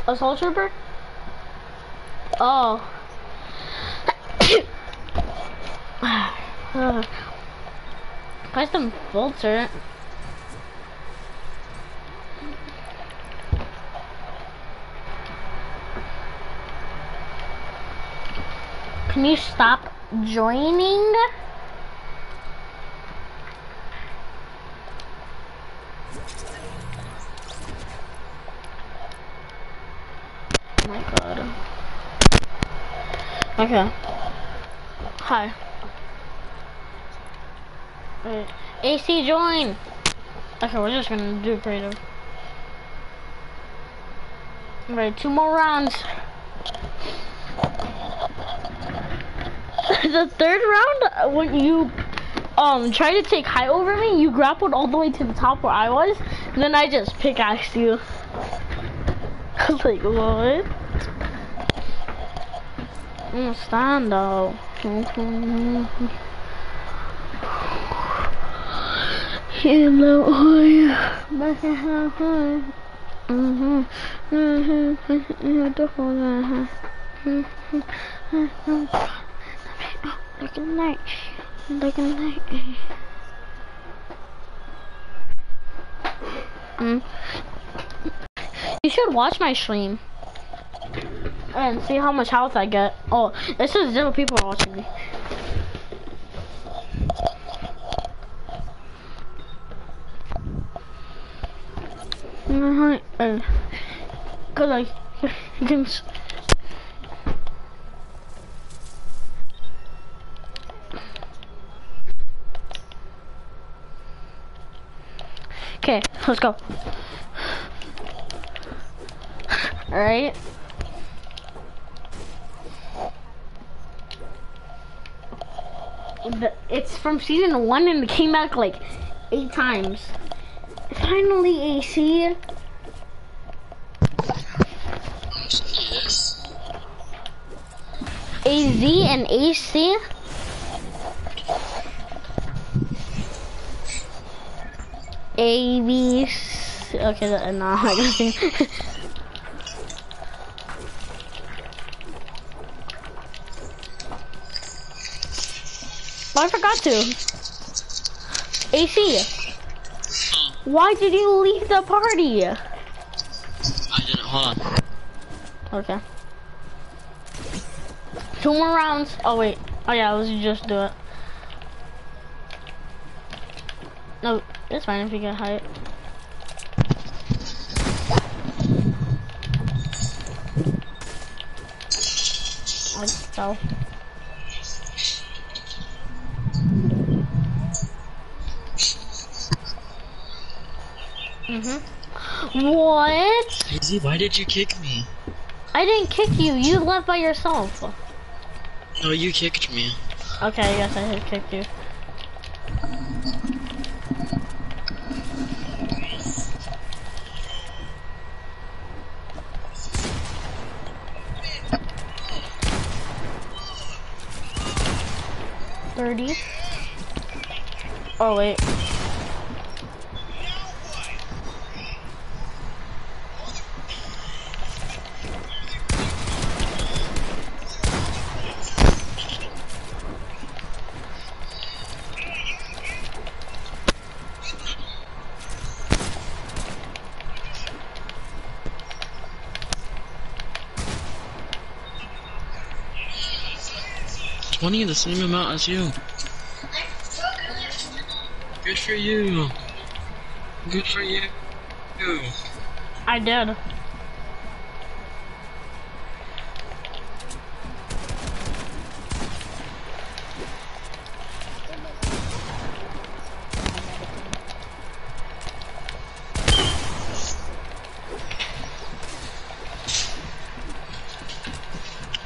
Assault Trooper? Oh. uh, custom filter. Can you stop joining? Oh my god. Okay. Hi. Wait. AC join! Okay, we're just gonna do creative. Alright, two more rounds. The third round, uh, when you um try to take high over me, you grappled all the way to the top where I was, and then I just pickaxed you. I was like, what? I'm stand though. Hello, Look at night. Look at night. Mm. You should watch my stream and see how much health I get. Oh, this is zero people watching me. Uh, Cause I can. Okay, let's go. Alright. It's from season one and it came back like eight times. Finally, AC. Yes. AZ and AC. A B. Okay, that, no, I I forgot to. AC. Why did you leave the party? I didn't. Hold on. Okay. Two more rounds. Oh wait. Oh yeah, let's just do it. No, it's fine if you get height. Let's go. Mhm. What? Daisy, why did you kick me? I didn't kick you. You left by yourself. No, you kicked me. Okay, I guess I had kicked you. Thirty. Oh wait. 20, the same amount as you. Good for you. Good for you. You. I did.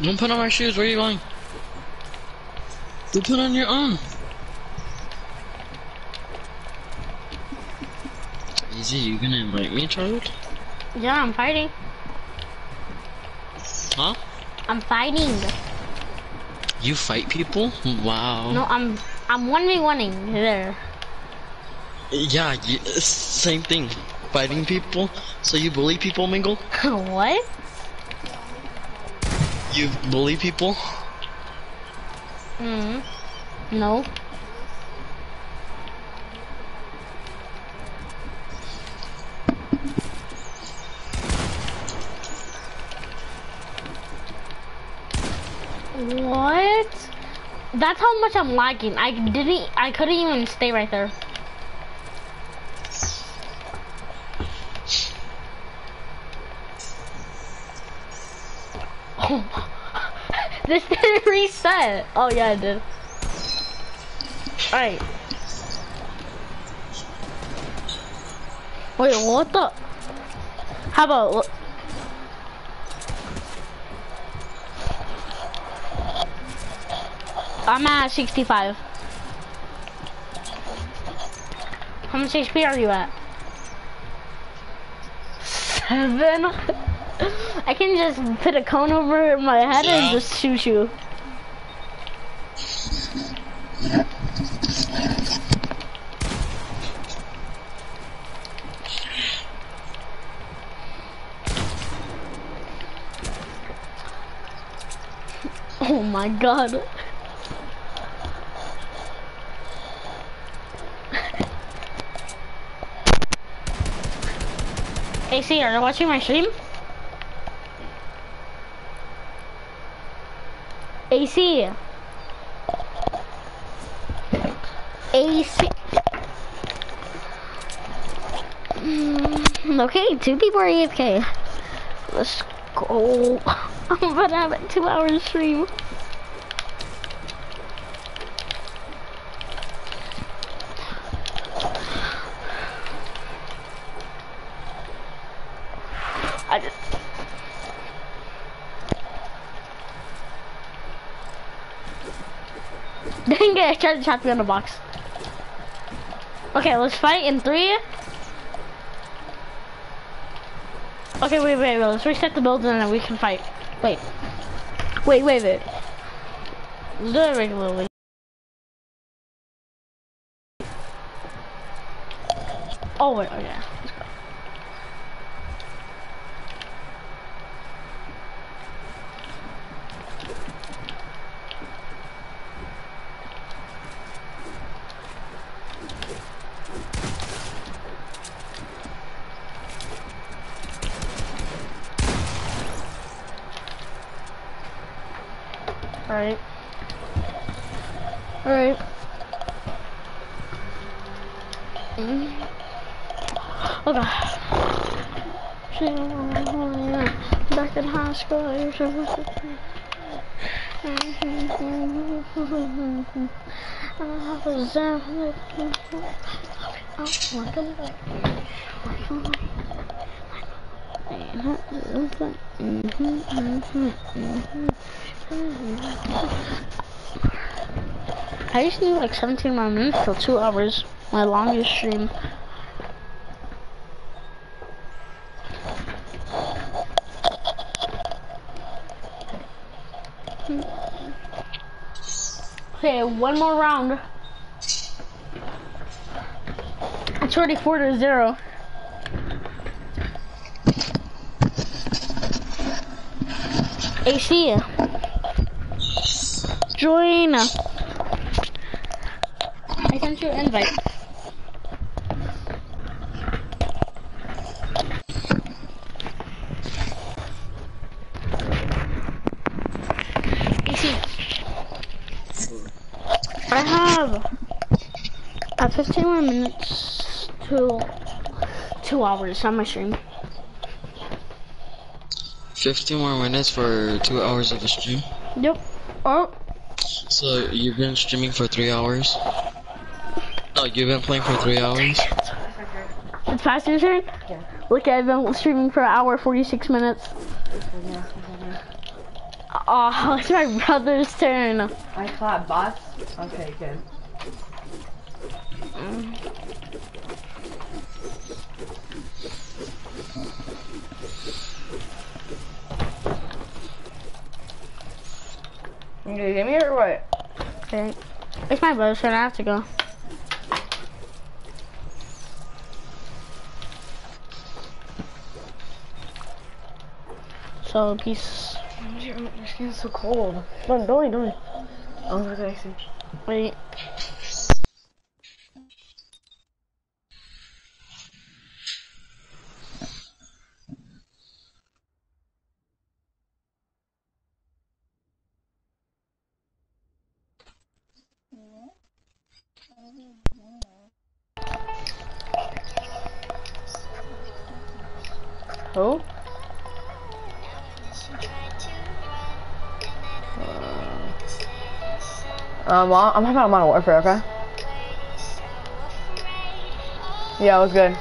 Don't put on my shoes. Where are you going? Don't put on your own. Easy, you gonna invite me, child? Yeah, I'm fighting. Huh? I'm fighting. You fight people? Wow. No, I'm I'm one v oneing there. Yeah, y same thing. Fighting people. So you bully people, Mingle? what? You bully people? Hmm. No. What? That's how much I'm lagging. I didn't. I couldn't even stay right there. Oh. This didn't Oh yeah, I did. Alright. Wait, what the? How about? I'm at 65. How much HP are you at? Seven? I can just put a cone over my head and just shoot you. Oh my god. AC, are you watching my stream? AC. AC. Mm, okay, two people are AFK. Let's go. I'm about to have a two hour stream. I just. Tried to trap you in the box. Okay, let's fight in three. Okay, wait, wait, wait, let's reset the building and then we can fight. Wait. Wait, wait, wait. Let's do it regularly. Oh, wait, oh yeah. Let's go. Alright. Alright. Mm. Okay. Back in high school, I used to listen I used to do like 17 more minutes till two hours. My longest stream. Okay, one more round. It's already four to zero. AC. Join. I sent you an invite. AC. I have uh, 15 more minutes two hours on my stream. 15 more minutes for two hours of a stream. Yep. Oh, So you've been streaming for three hours? No, you've been playing for three hours? it's past your turn? Yeah. Look, I've been streaming for an hour, 46 minutes. Oh, it's my brother's turn. I clap bots. Okay, good. Mm. You gonna get me or what? Okay. It's my brother's turn, I have to go. So, peace. Your skin's so cold. Don't, don't, don't. Oh, look at see. Wait. Who? Um, well, I'm having a Modern Warfare, okay? Yeah, it was good.